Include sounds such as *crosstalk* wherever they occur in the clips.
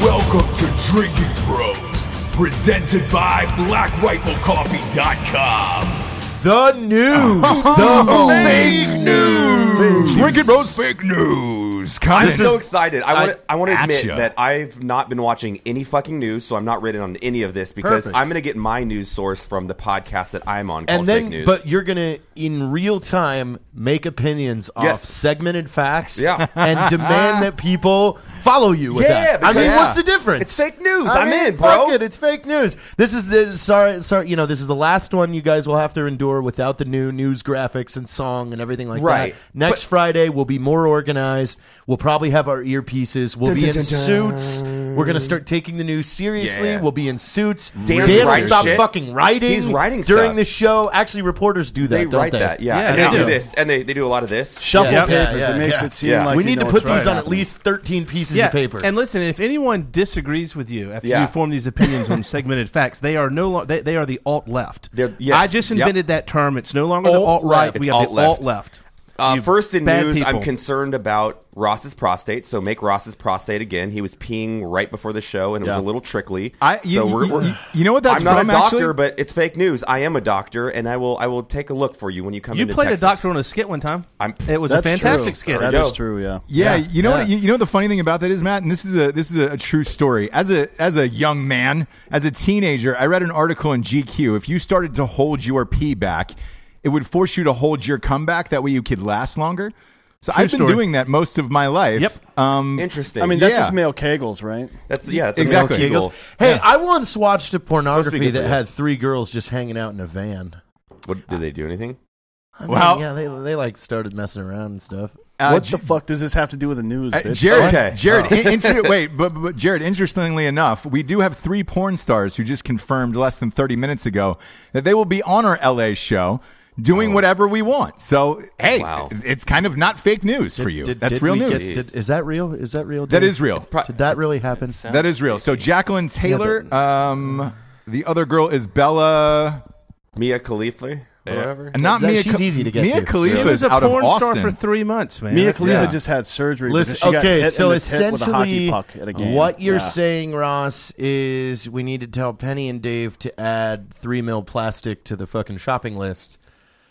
Welcome to Drinking Bros, presented by BlackRifleCoffee.com. The news. *laughs* The fake news. Drinking Bros fake news. Kind I'm so excited. I want to. I want to admit ya. that I've not been watching any fucking news, so I'm not written on any of this because Perfect. I'm going to get my news source from the podcast that I'm on called and then, Fake News. but you're gonna in real time make opinions off Yes. segmented facts, Yeah. and demand *laughs* that people follow you with Yeah, that. I mean, because- what's the difference? It's fake news. I I'm mean, in, fuck bro. it, it's fake news. This is the sorry, sorry. You know, this is the last one you guys will have to endure without the new news graphics and song and everything like Right. that. Next But- Friday, we'll be more organized. We'll probably have our earpieces. We'll Dun, be dun, in dun, dun. suits. We're gonna start taking the news seriously. Yeah. We'll be in suits. Dan's Dan will stop shit. fucking writing. He's writing during stuff. the show. Actually, reporters do that. they don't write they? that, yeah, Yeah, and they they, do do. this, and they, they do a lot of this. Shuffle Yeah, papers. yeah, it makes yeah. it seem Yeah. like we you need to put these on at least 13 pieces yeah. of paper. And listen, if anyone disagrees with you after Yeah. you form these opinions on *laughs* segmented facts, they are no longer they, they are the alt left. Yes, I just yep. invented that term. It's no longer the alt right. We have the alt left. Uh, first in bad news, I'm concerned about Ross's prostate. So make Ross's prostate again. He was peeing right before the show, and it was a little trickly. I- you- so we're, you- we're- you- you know what that's I'm not from, a doctor, actually? but it's fake news. I am a doctor, and I will I will take a look for you when you come. You into played Texas. a doctor on a skit one time. I'm- it was a fantastic true. skit. That There we is go. true. Yeah. Yeah, Yeah, you know yeah. what? You, you know what the funny thing about that is, Mat, and this is a this is a, a true story. As a as a young man, as a teenager, I read an article in GQ. If you started to hold your pee back, it would force you to hold your comeback. That way, you could last longer. So I've been story. doing that most of my life. Yep. Um, Interesting. I mean, that's Yeah. just male kegels, right? that's yeah, that's Exactly. A male Kegel. hey, I once watched a pornography that had three girls just hanging out in a van. What did they do? Anything? I mean, Well- yeah, they, they like started messing around and stuff. uh, what the fuck does this have to do with the news, Uh. Jarred, Okay. Jarred, in- inter- *laughs* wait, but, but Jarred, interestingly enough, we do have three porn stars who just confirmed less than 30 minutes ago that they will be on our LA show doing whatever we want. So, hey, Wow. it's kind of not fake news for you. Did- That's did real news. get- did- is that real? Is that real? That dude? is real. pro- Did that really happen? That is real. So, Jacqueline Taylor, um, the other girl is Bella. Mia Khalifa, whatever. And not That- Mia. she's Khal- easy to get Mia to. Khalifa She was a porn star for three months, man. Mia That's- Khalifa yeah. just had surgery. Listen, because she got okay, hit so in the tit with a hockey essentially, puck at a game. what you're Yeah. saying, Ross, is we need to tell Penny and Dave to add three mil plastic to the fucking shopping list.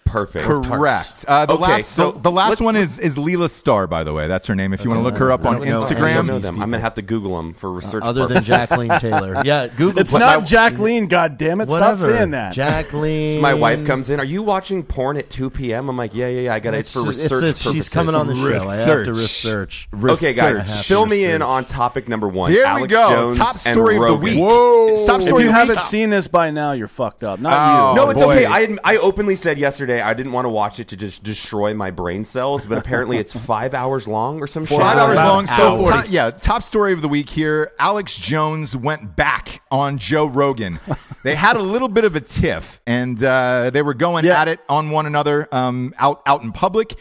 Perfect. Correct. Uh, the Okay, last, so the, the last one is is Lela Star, by the way. That's her name. If you want to look her up on I don't. I Instagram, don't know them. I'm gonna have to Google them for research. Other than. Jacqueline Taylor. *laughs* Yeah, Google. It's not Jacqueline. God damn it! Whatever. Stop saying that. Jacqueline. So my wife comes in. Are you watching porn at 2 p.m.? I'm like, yeah, yeah, yeah. I got it. It's for research it's a- purposes. She's coming on the show. I have to Research. research. Okay, guys, fill me in on topic number one. Here Alex we go. Jones Top story of the week. Whoa! Top story. If you haven't seen this by now, you're fucked up. Not Oh, you. No, it's okay. I I openly said yesterday I didn't want to watch it to just destroy my brain cells, but apparently it's *laughs* five hours long or some shit. Five hours long. So, top, yeah, top story of the week here. Alex Jones went back on Joe Rogan. *laughs* they had a little bit of a tiff, and uh, they were going Yeah. at it on one another um, out out in public.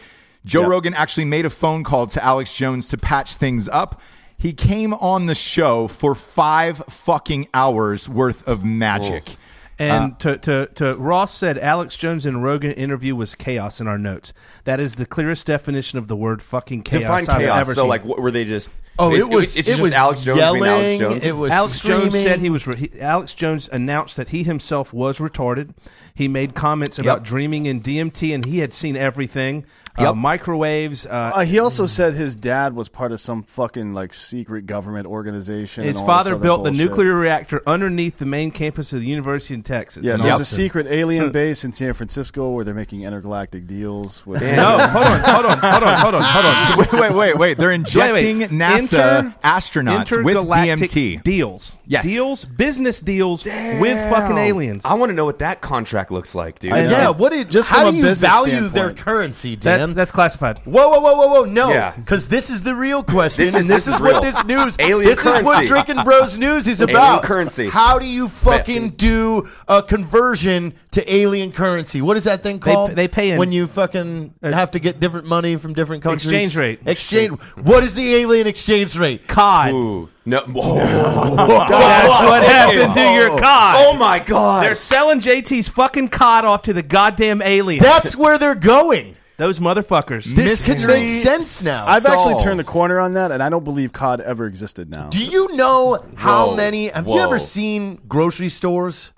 Joe Yep. Rogan actually made a phone call to Alex Jones to patch things up. He came on the show for five fucking hours worth of magic. And Uh, to, to, to Ross said Alex Jones and Rogan interview was chaos in our notes. That is the clearest definition of the word fucking chaos Define I've chaos. ever so, seen. like, what, were they just? Oh, it was. It's it just was Alex Jones yelling. being Alex Jones. It was. Alex Jones said he was. Re- he, Alex Jones announced that he himself was retarded. He made comments about Yep. dreaming in DMT, and he had seen everything. Uh, microwaves. Uh, Uh, he also said his dad was part of some fucking like secret government organization. his and all father other built the nuclear reactor underneath the main campus of the University in Texas. Yeah, And there's all- a secret *laughs* alien base in San Francisco where they're making intergalactic deals with. No, hold on, hold on, hold on, hold on, hold on. *laughs* wait, wait, wait, wait. They're injecting Wait, wait. NASA Inter- astronauts with intergalactic DMT. deals. Yes. deals, business deals with fucking aliens. I want to know what that contract looks like, dude. Yeah, what did Just how from a do you business value their standpoint. currency, That- Dan? that's classified. Whoa, whoa, whoa, whoa, whoa! No, Yeah. because this is the real question, This is- and this, this is, is what real. this news, Alien this is what currency. Drinking Bros News is Alien about. currency. How do you fucking do a conversion to alien currency? What is that thing They- called? they pay in- when you fucking have to get different money from different countries. Exchange rate. Exchange. What is the alien exchange rate? COD. Ooh, no. *laughs* That's what happened to your COD. Oh my god. They're selling JT's fucking COD off to the goddamn aliens. That's where they're going. Those motherfuckers. This can Mystery make sense now. I've actually turned the corner on that, and I don't believe COD ever existed now. Do you know how Whoa. many? Have you Whoa. ever seen grocery stores?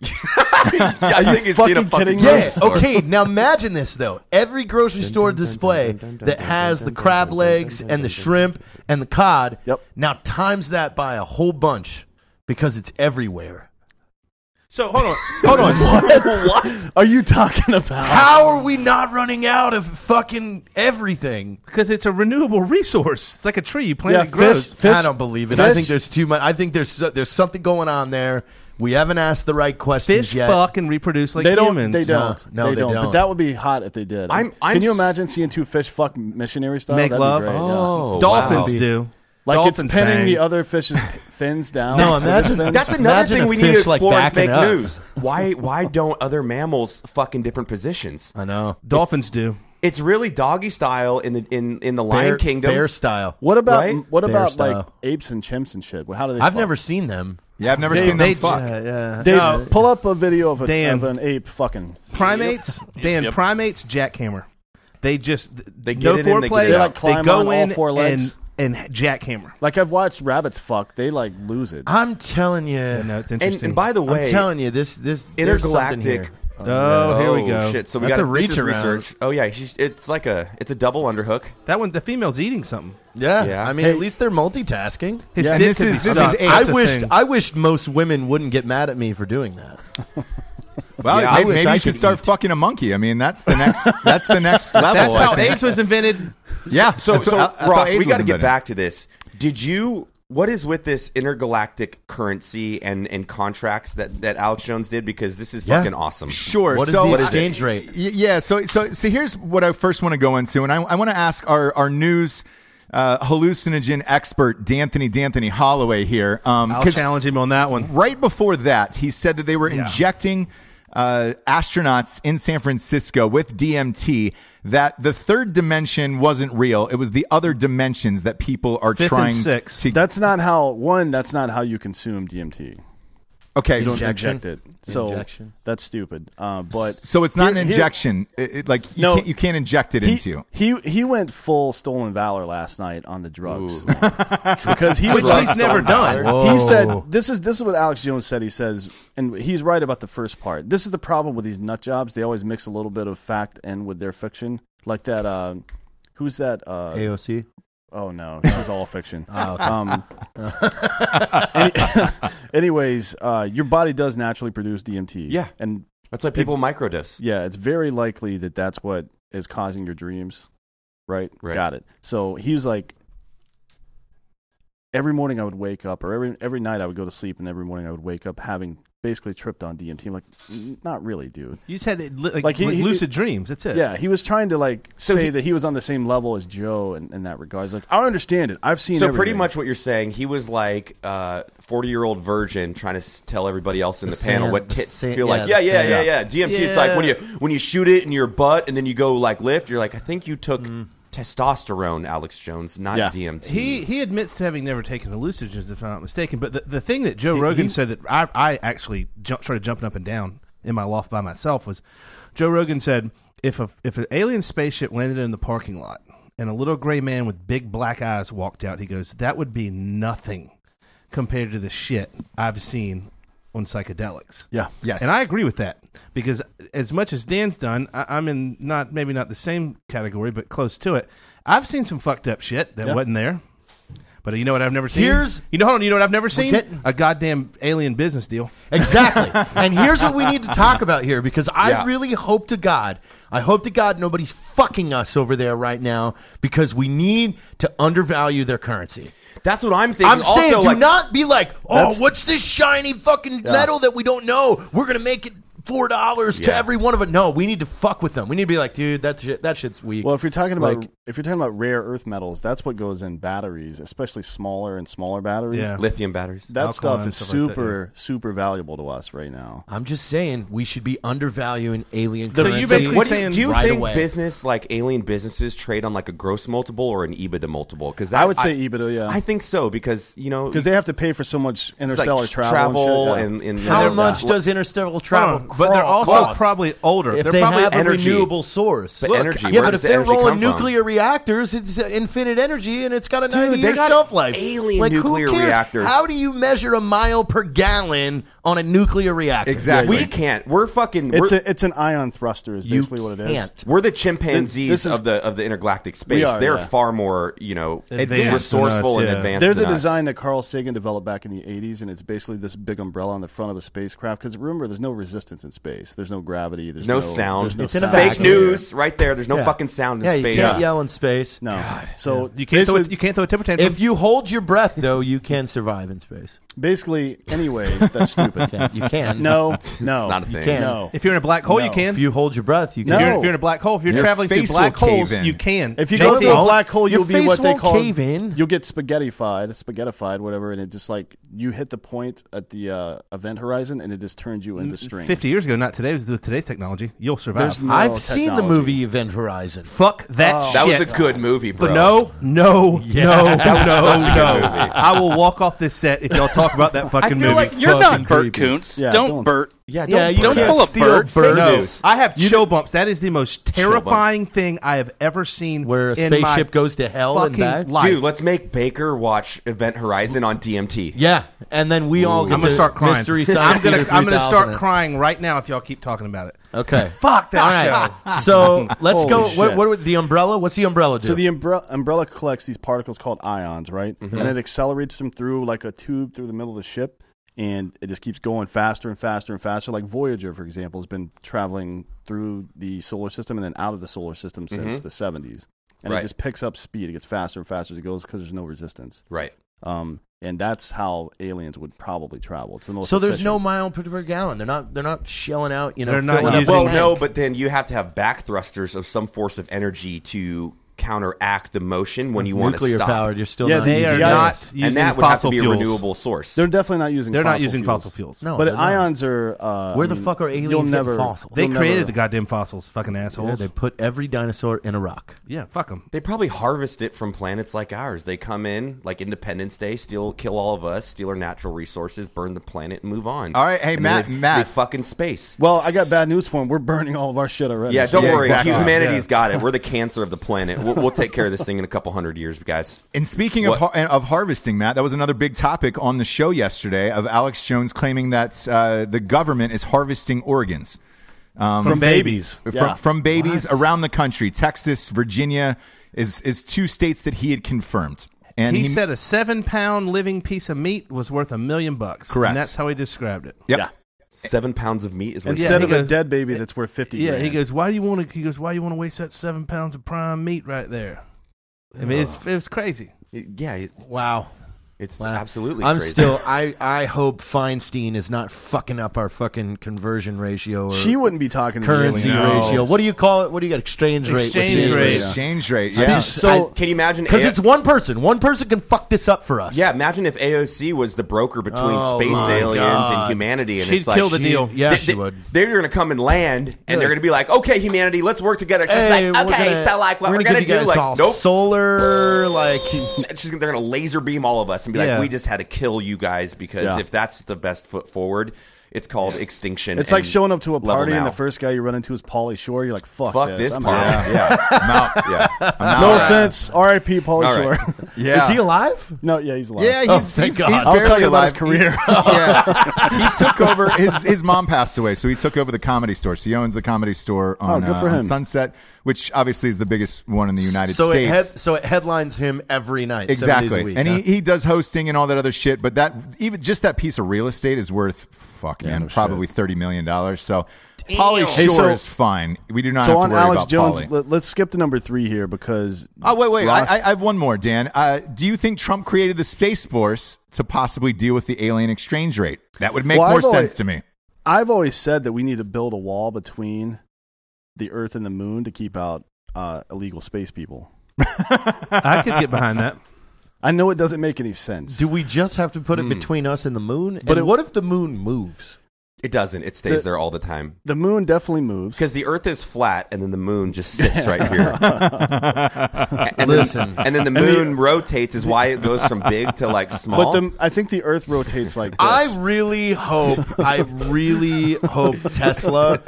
*laughs* yeah, I think you've seen a fucking fucking kidding me? Yeah. Okay. Now imagine this though. Every grocery store display that has the crab legs and the shrimp and the cod. Yep. Now times that by a whole bunch because it's everywhere. So hold on, hold on. *laughs* *laughs* what? Are you talking about? How are we not running out of fucking everything? Because it's a renewable resource. It's like a tree. You plant Yeah, it, it grows. fish- fish- I don't believe it. I think there's too much. I think there's so- there's something going on there. We haven't asked the right questions Fish yet. fuck and reproduce like they don't. humans. They don't. No, they don't. don't. But that would be hot if they did. I'm- I'm Can you imagine seeing two fish fuck missionary style? Make That'd love? Be great, yeah. Oh, Dolphins wow. do. Like Dolphins it's pinning bang. the other fish's fins down. No, *laughs* imagine- That's another Imagine thing we need to fish, like, explore in fake up. news. Why why don't other mammals fuck in different positions? I know. Dolphins do. It's really doggy style in the in, in the Lion Bear, Kingdom. bear style. What about Right? what Bear about style. like apes and chimps and shit? How do they? I've fuck? never seen them. Yeah, I've never They- seen them they- fuck. yeah. Dave, No. pull up a video of, a, Dan. of an ape fucking. Primates, Dan. Yep. Primates jackhammer. They just They no get it in, they get foreplay. it They, out. like, climb go on all in four legs. and and jackhammer. Like I've watched rabbits fuck. They like lose it. I'm telling you. Yeah, no, it's and, interesting. and by the way, I'm telling you, this this there's something intergalactic. here. oh, oh here we Oh, go. Shit! So we That's got a reach this is around. research. Oh yeah, she's, it's like a it's a double underhook. That one, the female's eating something. Yeah, Yeah. I mean, Hey. at least they're multitasking. His Yeah, dick this could is- be this is stuck. eight. I That's the wished thing. I wished most women wouldn't get mad at me for doing that. *laughs* Well, Yeah, maybe, wish maybe I you should start eat. fucking a monkey. I mean, that's the next. *laughs* that's the next level. That's how think. AIDS was invented. Yeah. So that's so how- that's how Ross, we got to get invented. back to this. Did you? What is with this intergalactic currency and, and contracts that, that Alex Jones did? Because this is Yeah. fucking awesome. Sure. What is so the I- exchange rate? Y- Yeah. So so so here's what I first want to go into, and I, I want to ask our our news uh, hallucinogen expert D'Anthony D'Anthony Halloway here. Um, I'll 'cause challenge him on that one. right before that, he said that they were injecting uh, astronauts in San Francisco with DMT. That the third dimension wasn't real; it was the other dimensions that people are Fifth and trying sixth. to. That's not how. One, that's not how you consume DMT. Okay, You don't so, Injection? inject it. So Injection. that's stupid. Uh, but so it's not an Here- here- injection. It- it- like you No. can't you can't inject it he, into you. he he went full stolen valor last night on the drugs *laughs* because he Which was he's never done. He said this is this is what Alex Jones said. He says, and he's right about the first part. This is the problem with these nut jobs. They always mix a little bit of fact and with their fiction, like that. Uh, who's that? Uh, AOC. Oh no, this is all fiction. *laughs* Oh, okay. Um, any- *laughs* anyways, uh, your body does naturally produce DMT. Yeah. and That's why people microdose. yeah, it's very likely that that's what is causing your dreams. Right? Right. Got it. So he's like, every morning I would wake up, or every every night I would go to sleep, and every morning I would wake up having basically tripped on DMT. I'm like, not really, dude. You just had like, Like he- like he- lucid dreams. That's it. Yeah, he was trying to like So say he- that he was on the same level as Joe in, in that regard. He's like, I understand it. I've seen. So pretty much what you're saying, he was like a 40 year old virgin trying to tell everybody else in the, The panel sand- what tits sand- feel yeah, like. the Yeah, yeah, yeah, yeah. DMT. It's like when you when you shoot it in your butt and then you go like lift. You're like, I think you took Mm. Testosterone, Alex Jones, not Yeah. DMT. He he admits to having never taken hallucinogens, if I'm not mistaken. But the, the thing that Joe He- Rogan he- said that I, I actually jump, started jumping up and down in my loft by myself was Joe Rogan said if a if an alien spaceship landed in the parking lot and a little gray man with big black eyes walked out, he goes that would be nothing compared to the shit I've seen on psychedelics. yeah, Yes, And I agree with that because as much as Dan's done, I, I'm in not maybe not the same category, but close to it. I've seen some fucked up shit that Yeah. wasn't there. But you know what I've never seen? Here's- you know hold on, you know what I've never seen? getting- A goddamn alien business deal. Exactly. *laughs* and here's what we need to talk about here because I Yeah. really hope to God, I hope to God nobody's fucking us over there right now because we need to undervalue their currency. That's what I'm thinking. I'm also, saying, do like, not be like, oh, what's this shiny fucking metal that we don't know? We're gonna make it four dollars to Yeah. every one of it. No, we need to fuck with them. We need to be like, dude, that shit, that shit's weak. Well, if you're talking about Like- if you're talking about rare earth metals, that's what goes in batteries, especially smaller and smaller batteries. Yeah. lithium batteries. That Alkaline stuff and is stuff like that, super super valuable to us right now. I'm just saying we should be undervaluing alien So you currency. basically What do you, saying do you right think away. business like alien businesses trade on like a gross multiple or an EBITDA multiple? Because I would say EBITDA, yeah. I think so because you know Because they have to pay for so much like interstellar travel, travel and, shit, yeah. and, and How they're- much does interstellar travel Hold on. but they're also cost. probably older. if they're they probably have energy. a renewable source. But energy, yeah, but if the they're rolling come from? nuclear reactors, it's infinite energy and it's got a Dude, 90 they year got shelf life. alien like, who nuclear cares? reactors. How do you measure a mile per gallon on a nuclear reactor? Exactly. We can't. We're fucking. It's we're, a, it's an ion thruster is You basically what it is. can't. we're the chimpanzees This is- of the of the intergalactic space. Are, They're yeah. far more, you know, Advanced resourceful than us, and advanced. There's a than us. design that Carl Sagan developed back in the 80s, and it's basically this big umbrella on the front of a spacecraft. Because remember, there's no resistance in space. There's no gravity. There's No, no, sound. There's no It's in a sound. Fake news, right there. There's no Yeah. fucking sound in Yeah, space. you can't yell in space. No. So you can't throw, basically, you can't throw a temper tantrum. If you hold your breath, though, you can survive in space. basically, anyways, that's *laughs* stupid. You can. No, *laughs* no, not a thing. can. No. if you're in a black hole, you can. If you hold your breath, you can. If, you're, No. if you're in a black hole, if you're Your traveling through face black will holes, you can. If you JT, go through a black hole, you'll be face what they call cave in. You'll get spaghettified, spaghettified, whatever, and it just like you hit the point at the uh, event horizon, and it just turns you into string. 50 years ago, not today, with today's technology, you'll survive. No I've seen the technology. movie Event Horizon. Fuck that Oh. That was a good movie, bro. But no, no, *laughs* no, no, such a good no. movie. I will walk off this set if y'all talk about that *laughs* fucking feel movie. like you're not Fucking Bert creepy. Koontz. Yeah, don't, don't- Bert. Yeah, Yeah, don't, you don't can't pull a steal bird. birds. No, I have chill bumps. That is the most terrifying thing I have ever seen. Where a in my spaceship goes to hell and fucking back? life. Dude, let's make Baker watch Event Horizon on DMT. Yeah, and then we all get I'm gonna start crying. Mystery *laughs* I'm gonna, I'm gonna start crying right now if y'all keep talking about it. Okay. *laughs* Fuck that All show. *laughs* So let's Holy go. What, shit. what would the umbrella? What's the umbrella do? So the umbrella, umbrella collects these particles called ions, right? Mm-hmm. And it accelerates them through like a tube through the middle of the ship, and it just keeps going faster and faster and faster. Like Voyager, for example, has been traveling through the solar system and then out of the solar system since the 70s. And Right. it just picks up speed. It gets faster and faster as it goes because there's no resistance. Right. Um, and that's how aliens would probably travel. It's the most so there's efficient. no mile per, per gallon. They're not. They're not shelling out. You know, They're not using- Well, no, but then you have to have back thrusters of some force of energy to counteract the motion when you want to nuclear stop. powered. You're still Yeah, not. They using are Yeah, not using and that would have to fossil be a fuels. renewable source. They're definitely not using. They're not fossil using fuels. fossil fuels. No, but they're not. ions are. Uh, Where I the mean, fuck are aliens you'll getting never, fossils? They you'll created never- the goddamn fossils, fucking Yeah, assholes. they put every dinosaur in a rock. yeah, fuck them. They probably harvest it from planets like ours. They come in like Independence Day, steal, kill all of us, steal our natural resources, burn the planet, and move on. All right, hey, And then Mat- they, Mat. they fuck in space. Well, I got bad news for him. We're burning all of our shit already. yeah, don't Yeah, worry. exactly. Humanity's Yeah. got it. We're the cancer of the planet. We'll, *laughs* we'll take care of this thing in a couple hundred years, guys. And speaking of, har- of harvesting, Mat, that was another big topic on the show yesterday of Alex Jones claiming that uh, the government is harvesting organs from babies. from, Yeah. from babies around the country. Texas, Virginia is is two states that he had confirmed. And he, said a seven pound living piece of meat was worth a million bucks. Correct. And that's how he described it. Yep. Yeah. Seven pounds of meat is what Instead he of a dead baby that's worth fifty. Yeah, grand. he goes, Why do you want to he goes, Why do you want to waste that seven pounds of prime meat right there? I mean it's it's crazy. Yeah, it's, Wow. It's Wow. absolutely. I'm crazy. still. I I hope Feinstein is not fucking up our fucking conversion ratio or She wouldn't be talking to the currency aliens. ratio. What do you call it? What do you got? Exchange rate. Exchange rate. exchange rate. Yeah. mean, So- I- can you imagine? Because A- it's one person. One person can fuck this up for us. Yeah, imagine if AOC was the broker between Oh, space aliens God. and humanity, and She'd it's like kill the deal. Yeah, they, she would. They're going to come and land, and Yeah. they're going to be like, "Okay, humanity, let's work together." She's Hey, like, "Okay, gonna- so like what we're, we're going gonna to give you do?" Like, nope. solar. Like *laughs* She's, they're going to laser beam all of us and be Yeah. like, "We just had to kill you guys because Yeah. if that's the best foot forward, it's called extinction." It's like and showing up to a level party and now. the first guy you run into is Pauly Shore. You're like, fuck, fuck this. this I'm part. out. Yeah, *laughs* I'm out. yeah. I'm out. No offense, R.I.P. Pauly All Shore. *laughs* Yeah. is he alive? no, yeah, he's alive. Yeah, he's, Oh, he's, thank he's, God. he's I was barely talking about his alive. career. He, *laughs* yeah, he took over. His his mom passed away, so he took over the comedy store. So he owns the comedy store on, Oh, good uh, for on him. Sunset, which obviously is the biggest one in the United So it States. head, so it headlines him every night. seven days a Exactly, week, and huh? he, he does hosting and all that other shit. But that even just that piece of real estate is worth fuck man, no probably thirty million dollars. So Pauly Hey, Shore so- is fine. We do not So have to on worry Alex about Jones, Pauly. let, us skip to number three here because. Oh wait, wait! Ross- I, I I have one more, Dan. Uh, do you think Trump created the space force to possibly deal with the alien exchange rate? That would make Well, more always- sense to me. I've always said that we need to build a wall between the Earth and the Moon to keep out uh, illegal space people. I could get behind that. *laughs* I know it doesn't make any sense. Do we just have to put it between us and the moon? But But it- what if the moon moves? It doesn't. It stays there all the time. The moon definitely moves. Because the Earth is flat, and then the moon just sits right here. and Listen. then, and then the moon rotates, is why it goes from big to like small. *laughs* But the, I think the Earth rotates like this. I really hope, I really hope Tesla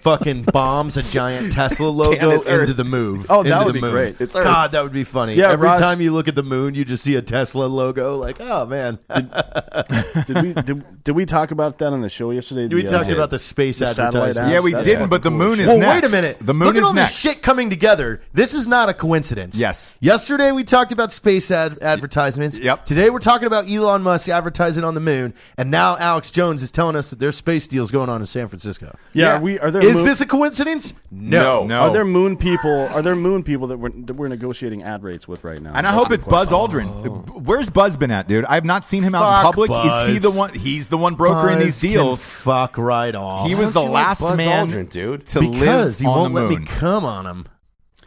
fucking bombs a giant Tesla logo it's Earth. into the move. Oh, that into would the be moon. great. It's Earth. God, that would be funny. Yeah, Every Ross- time you look at the moon, you just see a Tesla logo. Like, oh man. did we did, did we talk about that on the show yesterday? We The, talked uh, about the space the satellite advertising. Yeah, we That's didn't, fucking but the cool moon is Well, next. wait a minute. The moon Look at all next. this shit coming together. This is not a coincidence. Yes. Yesterday we talked about space ad- advertisements. Yep. Today we're talking about Elon Musk advertising on the moon, and now Alex Jones is telling us that there's space deals going on in San Francisco. Yeah, Yeah. Are we are there Is moon, this a coincidence? No. No. are there moon people? Are there moon people that we're that we're negotiating ad rates with right now? And I hope the it's Buzz question. Aldrin. Where's Buzz been at, dude? I have not seen him out in public. Buzz. Is he the one? He's the one brokering these Buzz can deals. Fuck right off. He was the don't like last man Aldrin, dude? to because live he on won't the let me come on him. *laughs*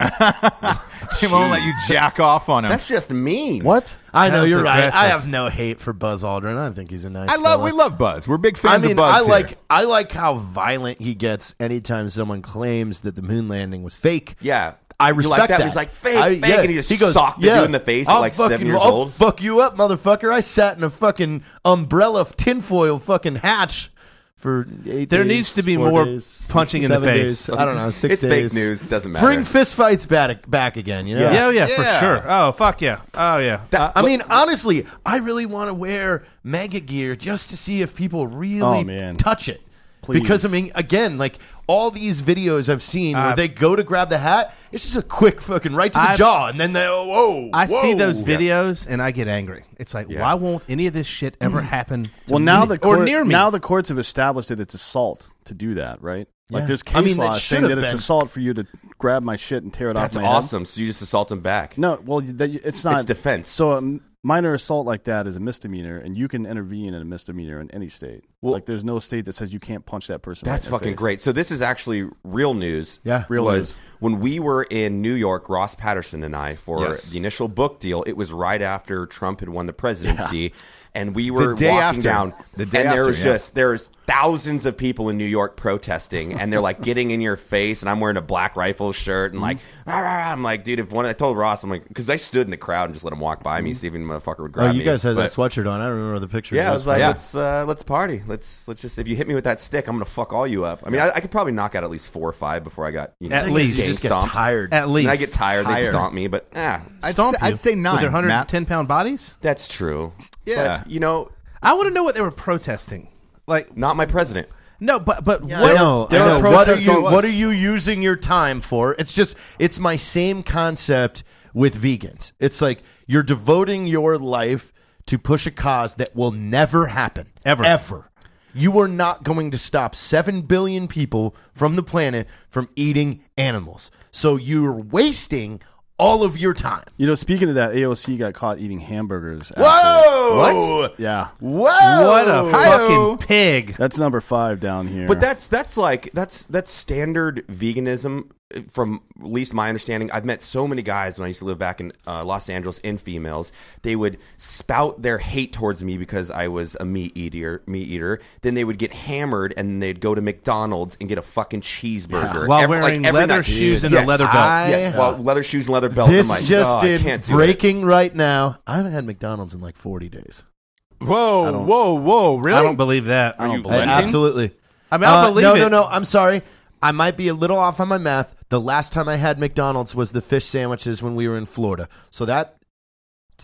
he won't let you jack off on him. That's just mean. What? I know That's you're right. aggressive. I have no hate for Buzz Aldrin. I think he's a nice. I love. fella. We love Buzz. We're big I fans mean, of Buzz. I like. I like how violent he gets anytime someone claims that the moon landing was fake. Yeah. I You respect like that? that. He's like, fake, I- fake, and he just goes, socked the dude in the face at I'll like seven fucking- years I'll old. fuck you up, motherfucker. I sat in a fucking umbrella of tinfoil fucking hatch for eight There days, needs to be more days, punching in the face. days. I don't know. Six It's fake news. Doesn't matter. Bring fistfights back back again. You know. Yeah, yeah, for Yeah. sure. Oh, fuck yeah. Oh, yeah. Uh, I mean, honestly, I really want to wear MAGA gear just to see if people really Oh, man. touch it. Please. Because I mean, again, like all these videos I've seen where Uh, they go to grab the hat, it's just a quick fucking right to the I've- jaw, and then they oh, whoa. I see whoa. those videos and I get angry. It's like, why won't any of this shit ever *clears throat* happen? To Well, now me the or near me. now the courts have established that it's assault to do that, right? Like Yeah. there's case I mean, that law should saying that have it's been. assault for you to grab my shit and tear it That's off my head. awesome. So you just assault him back. No, well, that, it's not It's defense. So a m- minor assault like that is a misdemeanor, and you can intervene in a misdemeanor in any state. Well, like there's no state that says you can't punch that person. That's the fucking face. great. So this is actually real news. Yeah. Real was news. when we were in New York, Ross Patterson and I for Yes. the initial book deal. It was right after Trump had won the presidency, and we were day walking after. down. The day and there after, was yeah. just there's thousands of people in New York protesting, and they're like getting in your face, and I'm wearing a black rifle shirt, and like Mm-hmm. "Rah, rah, rah." I'm like, dude, if one I told Ross, I'm like, because I stood in the crowd and just let him walk by me, see if any motherfucker would grab me. Oh, grab you me. guys had But- that sweatshirt on. I don't remember the picture. yeah, I was like, Yeah. let's uh, let's party. Let's let's just if you hit me with that stick, I'm gonna fuck all you up. I mean, I, I could probably knock out at least four or five before I got you know At least. you gang just get tired. At least. And I get tired, they stomp me, but ah, I'd, Stomp say, I'd you say With nine. their Matt. 110 pound bodies? that's true. Yeah. but, you know, I want to know what they were protesting. Like, not my president. no, but but I what? know. I are know. What are you? What are you using your time for? It's just. It's my same concept with vegans. It's like you're devoting your life to push a cause that will never happen. Ever. Ever. You are not going to stop seven billion people from the planet from eating animals. So you're wasting all of your time. You know, speaking of that, AOC got caught eating hamburgers. after- Whoa! What? Yeah, Whoa! What a Hi-yo. fucking pig. that's number five down here. But that's that's like that's that's standard veganism from at least my understanding. I've met so many guys when I used to live back in uh, Los Angeles in females. They would spout their hate towards me because I was a meat eater. Meat eater. Then they would get hammered and they'd go to McDonald's and get a fucking cheeseburger While Every- wearing every leather night. shoes and Yes. a leather belt. I- Yes, well, leather shoes and leather belt. This I'm like, just oh, I did can't it. breaking right now. I haven't had McDonald's in like 40 days. Whoa, whoa, whoa! Really? I don't believe that. I don't you believe absolutely. I mean, I Uh, believe no, it. no, no. I'm sorry. I might be a little off on my math. The last time I had McDonald's was the fish sandwiches when we were in Florida. So that,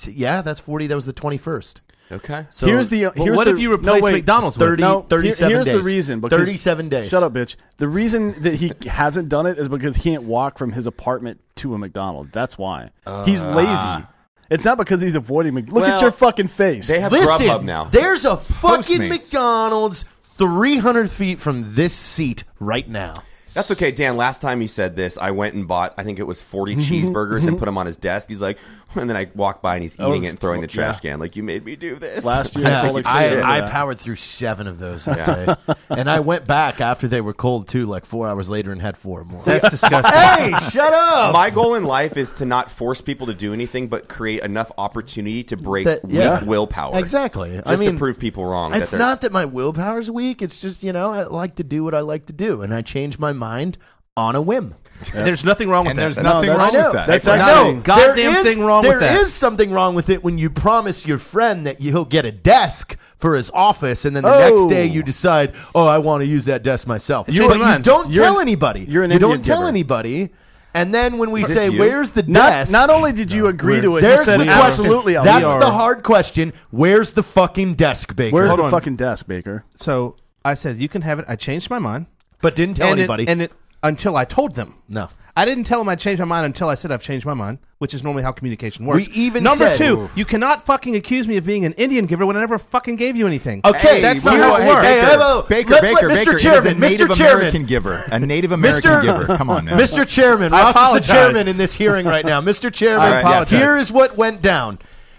yeah, that's 40. That was the 21st. Okay. So here's the Well, here's what the, if you no, replace wait, McDonald's with 30, No, here- 37 here's days. the reason. Because, 37 days. Shut up, bitch. The reason that he *laughs* hasn't done it is because he can't walk from his apartment to a McDonald's. That's why. he's ah. lazy. It's not because he's avoiding Mc- Look Well, at your fucking face. They have Listen, Grubhub now. there's a fucking Postmates. McDonald's 300 feet from this seat right now. That's okay, Dan. Last time he said this, I went and bought, I think it was 40 *laughs* cheeseburgers and put them on his desk. He's like, *laughs* and then I walk by and he's eating was- it and throwing the trash yeah. can. Like you made me do this Last *laughs* year, Yeah, Salt Lake I, I powered through seven of those that *laughs* day, and I went back after they were cold too, like four hours later, and had four more. That's disgusting. hey, shut up! My goal in life is to not force people to do anything, but create enough opportunity to break That- weak willpower. Exactly. Just I mean, to prove people wrong. It's that not that my willpower's weak. It's just you know I like to do what I like to do, and I change my mind on a whim. There's nothing wrong with And that. there's nothing that's- wrong with that. That's Right. actually- no goddamn There is- thing wrong with that. There is something wrong with it when you promise your friend that he'll get a desk for his office, and then the Oh. next day you decide, oh, I want to use that desk myself. You're- but you don't you're tell an- anybody. you're an you don't Indian tell giver. anybody. And then when we this say, you? "Where's the Not, desk?" not only did you agree to it, you There's said the absolutely. I'll That's the hard question. Where's the fucking desk, Baker? Where's Hold the on. fucking desk, Baker? so I said you can have it. I changed my mind. but didn't tell and anybody. It, and it until I told them. no. I didn't tell them I changed my mind until I said I've changed my mind, which is normally how communication works. We even number said- two, Oof. you cannot fucking accuse me of being an Indian giver when I never fucking gave you anything. Okay, that's not here's- how it works. hey, Baker, hey, Baker, Baker, Mr. Baker. It is Chairman, a Native Mr. Chairman. American giver. A Native American Mr. giver. Come on now. Mr. Chairman, I Ross is the chairman in this hearing right now. Mr. *laughs* Chairman, I apologize. here is what went down.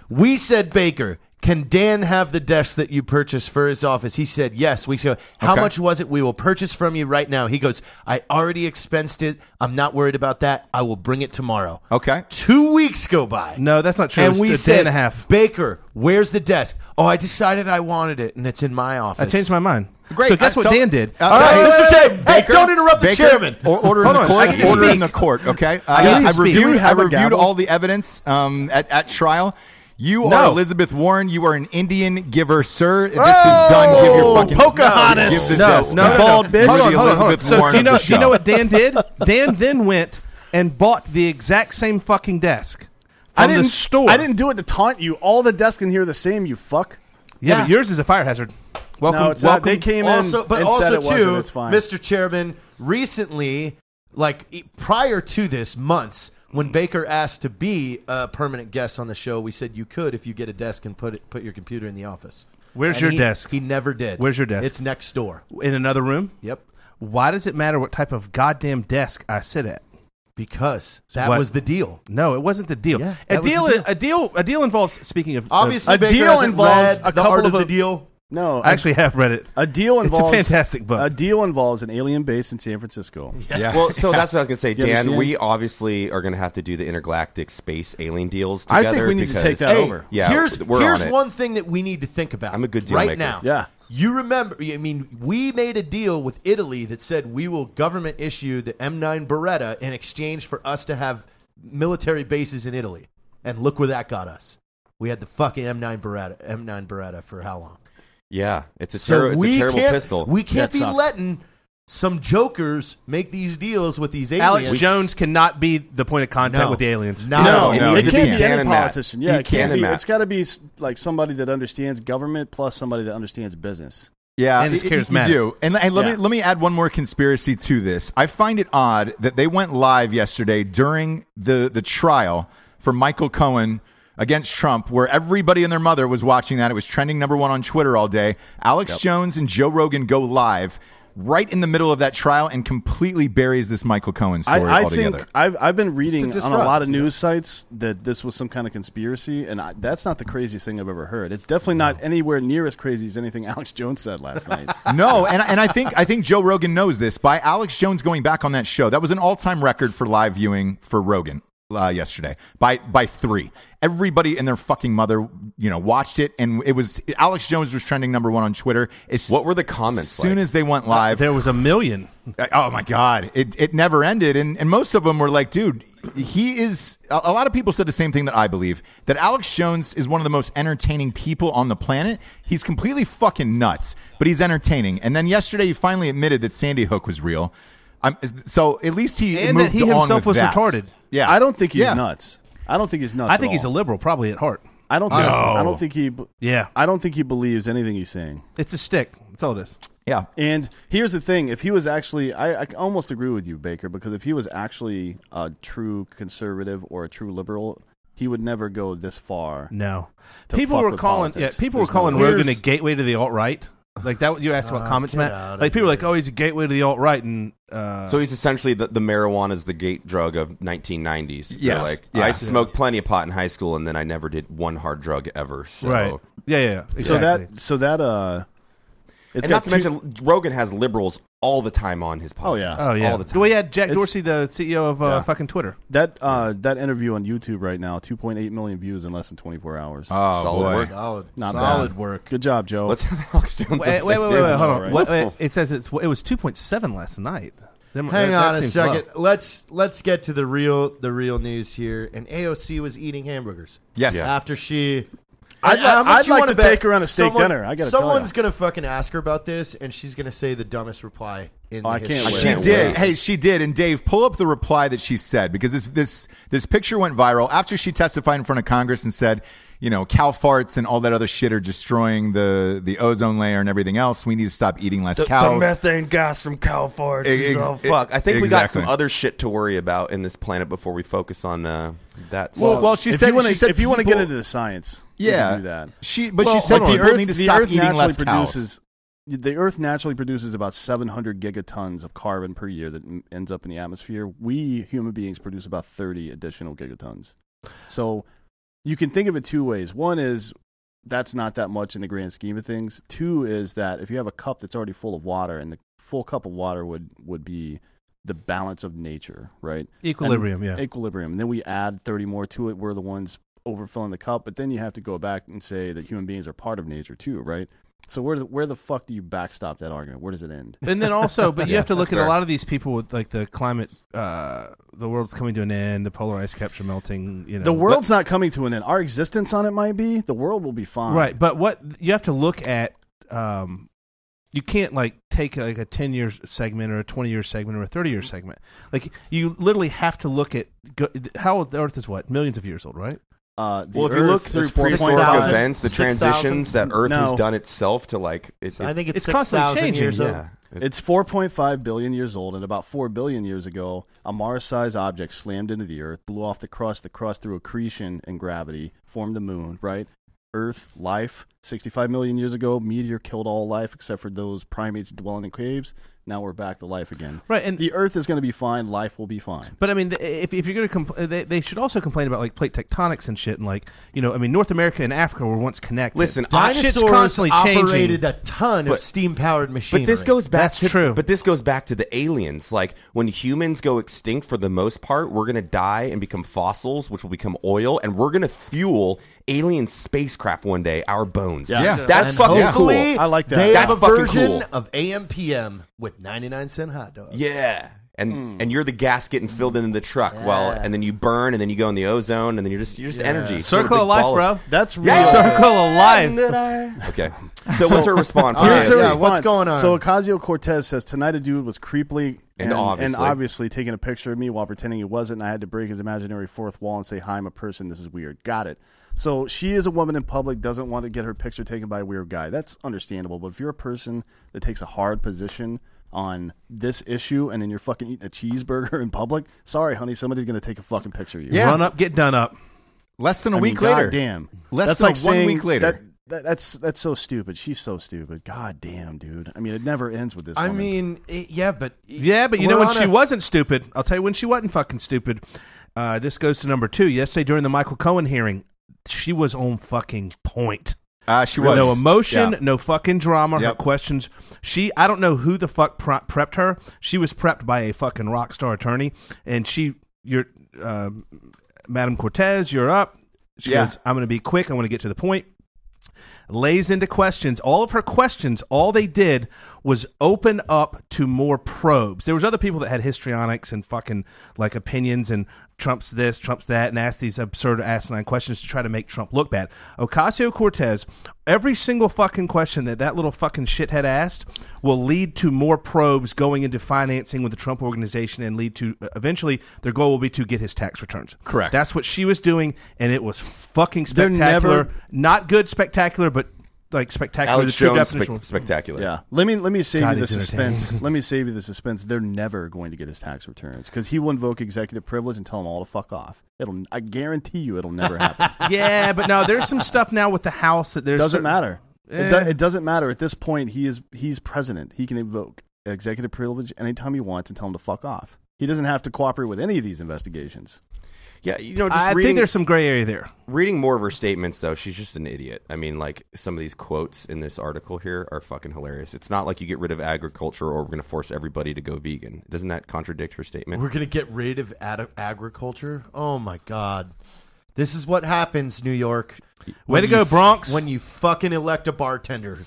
We said, Baker, can Dan have the desk that you purchased for his office? He said, yes. We said, how Okay. much was it? We will purchase from you right now. He goes, I already expensed it. I'm not worried about that. I will bring it tomorrow. Okay. Two weeks go by. No, that's not true. And It's we a day said, and a half. Baker, where's the desk? Oh, I decided I wanted it, and it's in my office. I changed my mind. Great. So guess Uh, what so- Dan did? Uh, All right, Hey, Mr. Chairman. Hey, Baker, don't interrupt the Baker, chairman. Or, order in the court. I get Order in the court. Okay. Uh, I I reviewed. I reviewed all the evidence um, at at trial. You are Elizabeth Warren. You are an Indian giver, sir. This is oh! done. Give your fucking Pocahontas. Give the no, no, no, Bald no. bitch. Hold on, You're hold on, hold on. So Warren do you know? Do you know what Dan did? Dan then went and bought the exact same fucking desk from I didn't, the store. I didn't do it to taunt you. All the desks in here are the same. You fuck. Yeah, Yeah. but yours is a fire hazard. Welcome. No, it's not. welcome. They came also, in but and also said it too, wasn't. It's fine. Mr. Chairman, recently, like prior to this, months when Baker asked to be a permanent guest on the show, we said you could if you get a desk and put it, put your computer in the office. Where's And your he- desk? He never did. Where's your desk? It's next door. in another room. Yep. Why does it matter what type of goddamn desk I sit at? Because that What? was the deal. No, it wasn't the deal. Yeah, a that was deal, the deal. a deal, a deal involves. Speaking of, Obviously, A Baker deal hasn't involves read a the couple art of of the a- deal. No, I actually have read it. a deal It's a involves fantastic book. A deal involves an alien base in San Francisco. *laughs* Yeah. Well, so that's what I was going to say, *laughs* Dan. We obviously are going to have to do the intergalactic space alien deals together. I together. think we need to take that Hey, over. Yeah, here's we're here's on it. one thing that we need to think about. I'm a good deal right maker. now. Yeah. You remember? I mean, we made a deal with Italy that said we will government issue the M9 Beretta in exchange for us to have military bases in Italy, and look where that got us. We had the fucking M9 Beretta, M9 Beretta for how long? Yeah, it's a, So it's a terrible pistol. We can't That be sucks. letting some jokers make these deals with these aliens. Alex Jones cannot be the point of contact No. with the aliens. No, No, it it, needs to can't be be Dan any and Mat. politician. Yeah, He it can can't and be. Mat. It's got to be s- like somebody that understands government plus somebody that understands business. Yeah, And it's y- y- you do. And, and let Yeah. me let me add one more conspiracy to this. I find it odd that they went live yesterday during the the trial for Michael Cohen against Trump, where everybody and their mother was watching that. It was trending number one on Twitter all day. Alex Jones and Joe Rogan go live right in the middle of that trial and completely buries this Michael Cohen story I altogether. think I've I've been reading on a lot of you know? news sites that this was some kind of conspiracy, and I, that's not the craziest thing I've ever heard. It's definitely not anywhere near as crazy as anything *laughs* Alex Jones said last night. *laughs* no, and and I think I think Joe Rogan knows this. By Alex Jones going back on that show, that was an all time record for live viewing for Rogan uh, yesterday by by three. Everybody and their fucking mother, you know, watched it, and it was Alex Jones was trending number one on Twitter. As What were the comments As soon like? as they went live, There was a million. Oh my god, it it never ended, and and most of them were like, dude, he is. A, a lot of people said the same thing that I believe that Alex Jones is one of the most entertaining people on the planet. He's completely fucking nuts, but he's entertaining. And then yesterday, he finally admitted that Sandy Hook was real. I'm, so at least he And moved that he on himself with was that. retarded. Yeah, I don't think he's Yeah. nuts. I don't think he's nuts. I at think he's a all. liberal, probably at heart. I don't think. Honestly. Oh. I don't think he. Yeah, I don't think he believes anything he's saying. it's a stick. That's all it is. Yeah, And here's the thing: if he was actually, I, I almost agree with you, Baker, because if he was actually a true conservative or a true liberal, he would never go this far. No, To people fuck were with calling. politics. Yeah, people were There's no calling way. Rogan a Here's- gateway to the alt right. Like that, you asked about Oh, comments, get Mat. Like people are like, "Oh, he's a gateway to the alt right," and uh, So he's essentially the, the marijuana is the gate drug of 1990s. They're like Yeah. I smoked plenty of pot in high school, and then I never did one hard drug ever. So. right, yeah, yeah, yeah. Exactly. So that so that uh, it's and not to two- mention, Rogan has liberals all the time on his podcast. Oh, yeah. oh yeah, all the time. Well, yeah, Jack It's- Dorsey, the CEO of uh, Yeah. fucking Twitter. that uh, that interview on YouTube right now, 2.8 million views in less than 24 hours. Oh Solid boy. work. Solid, Not solid bad. work. Good job, Joe. Let's have Alex Jones. Wait, wait, wait, wait, wait, hold on. Right. What, wait, it says it's it was two point seven last night. Them- Hang that- that on a seems second. low. Let's let's get to the real the real news here. And AOC was eating hamburgers. Yes. After she. I'd How I'd like wanna take her on a steak someone- dinner. I gotta tell Someone's gonna fucking ask her about this, and she's gonna say the dumbest reply in. Oh, the I can't history. wait. She can't did. wait. Hey, she did. And Dave, pull up the reply that she said because this this this picture went viral after she testified in front of Congress and said, you know, cow farts and all that other shit are destroying the the ozone layer and everything else. We need to stop eating less cows. The methane gas from cow farts. is is all all fuck. I think we got some other shit to worry about in this planet before we focus on uh, that. Well, stuff. well, she if said you wanna, she said if you want to get into the science, yeah, do that. She, but Well, she said like people need to the stop Earth eating naturally less cows. produces. The Earth naturally produces about 700 gigatons of carbon per year that ends up in the atmosphere. We human beings produce about 30 additional gigatons. So you can think of it two ways. One is that's not that much in the grand scheme of things. Two is that if you have a cup that's already full of water, and the full cup of water would would be the balance of nature, right? Equilibrium, yeah. equilibrium. And then we add 30 more to it. We're the ones overfilling the cup. But then you have to go back and say that human beings are part of nature too, right? So where the, where the fuck do you backstop that argument? Where does it end? And then also, but you Yeah, have to look that's at a lot of these people with like the climate, uh, the world's coming to an end, the polar ice caps are melting. You know, The world's not coming to an end. Our existence on it might be. The world will be fine. right? But what you have to look at, um, you can't like take like a ten year segment or a twenty year segment or a thirty year segment. Like you literally have to look at go, how the Earth is what millions of years old, right? Uh, the well, if you look through is 4.5 prehistoric 6,000. events, the 6,000? transitions that Earth has done itself to like, it, I think it's, It's six constantly changing, years yeah. It- It's 4.5 billion years old, and about 4 billion years ago, a Mars-sized object slammed into the Earth, blew off the crust. The crust, through accretion and gravity, formed the moon. Right? Earth, life. 65 million years ago, meteor killed all life except for those primates dwelling in caves. Now we're back to life again. Right, and The Earth is going to be fine. Life will be fine. But I mean, if, if you're going to, compl- they, they should also complain about like plate tectonics and shit, and like you know, I mean, North America and Africa were once connected. Listen, Dinosaurs constantly changing. operated a ton of steam powered machinery. But this goes back That's to true. But this goes back to the aliens. Like when humans go extinct, for the most part, we're gonna die and become fossils, which will become oil, and we're gonna fuel alien spacecraft one day. Our bones. Yeah. Yeah. that's And fucking cool. I like that. They That's have a version cool. of AMPM with 99 cent hot dogs. Yeah. And hmm. and you're the gas getting filled into the truck. Well, and then you burn, and then you go in the ozone, and then you're just you're just energy. Sort of Circle big of life, ball bro. That's real. Yeah. Circle of life. *laughs* Okay. So what's her response? Here's her yeah, response. what's going on? So Ocasio Cortez says tonight a dude was creepily And and, obviously. and obviously taking a picture of me while pretending he wasn't. And I had to break his imaginary fourth wall and say, "Hi, I'm a person. This is weird." Got it. So she is a woman in public, doesn't want to get her picture taken by a weird guy. That's understandable. But if you're a person that takes a hard position on this issue and then you're fucking eating a cheeseburger *laughs* in public, sorry, honey, somebody's gonna take a fucking picture of you. Yeah. Run up, get done up. Less than a I week mean, later. damn. Less that's than like one saying week later. That, that, that's that's so stupid. She's so stupid. God damn, dude. I mean, it never ends with this. I woman. mean, it, yeah, but Yeah, but you know when she a- wasn't stupid. I'll tell you when she wasn't fucking stupid. Uh, this goes to number two. Yesterday during the Michael Cohen hearing, she was on fucking point. Uh, she was No emotion, Yeah. no fucking drama. Her questions. She, I don't know who the fuck pre- prepped her. She was prepped by a fucking rock star attorney, and she, you're, uh, Madam Cortez, you're up. She Yeah. goes, I'm going to be quick. I want to get to the point. Lays into questions. All of her questions, all they did was open up to more probes. There was other people that had histrionics and fucking like opinions and Trump's this, Trump's that, and ask these absurd asinine questions to try to make Trump look bad. Ocasio Cortez, every single fucking question that that little fucking shithead asked will lead to more probes going into financing with the Trump organization and lead to uh, eventually their goal will be to get his tax returns. Correct. That's what she was doing, and it was fucking spectacular. never- Not good, spectacular, but like spectacular. Alex the true Jones, definition. spec- spectacular. Yeah. Let me let me save God, you the he's suspense. *laughs* let me save you the suspense. They're never going to get his tax returns because he will invoke executive privilege and tell them all to fuck off. It'll. I guarantee you, it'll never happen. *laughs* yeah, but no, there's some stuff now with the House that there's Doesn't certain- matter. It, do, eh. it doesn't matter at this point. He is he's president. He can invoke executive privilege anytime he wants and tell him to fuck off. He doesn't have to cooperate with any of these investigations. Yeah, you know, just I reading, think there's some gray area there. reading more of her statements though, she's just an idiot. I mean, like some of these quotes in this article here are fucking hilarious. It's not like you get rid of agriculture or we're going to force everybody to go vegan. Doesn't that contradict her statement? We're gonna get rid of ad- agriculture. Oh my god, this is what happens, New York. Way When to go, f- Bronx. When you fucking elect a bartender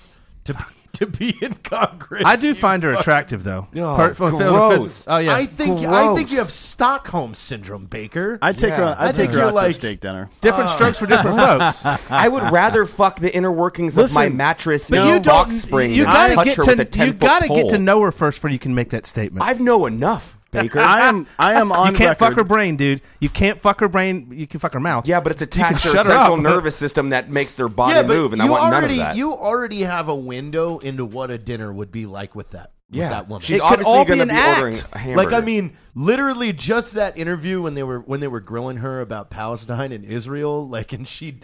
to be, *laughs* to be in Congress, I do find her attractive, though. Oh, Per- for- for- gross. Oh yeah, I think I think you have Stockholm syndrome, Baker. I'd take her. Yeah. I'd I take think her you're out to like- a steak dinner. *laughs* different uh, strokes for different *laughs* folks. I would rather fuck the inner workings of my Listen, mattress But and you a box don't. spring You than gotta touch get her to. with a 10 You foot gotta pole. get to know her first before you can make that statement. I've know enough, Baker. I am. I am *laughs* on you can't fuck her brain, dude. You can't fuck her brain. You can fuck her mouth. yeah, but it's attached to her shut central up. nervous system that makes their body yeah, but move, and I you want already none of that. you already have a window into what a dinner would be like with that. with yeah, that woman. she's It obviously all going to an be ordering a. Like I mean, literally just that interview when they were when they were grilling her about Palestine and Israel, like, and she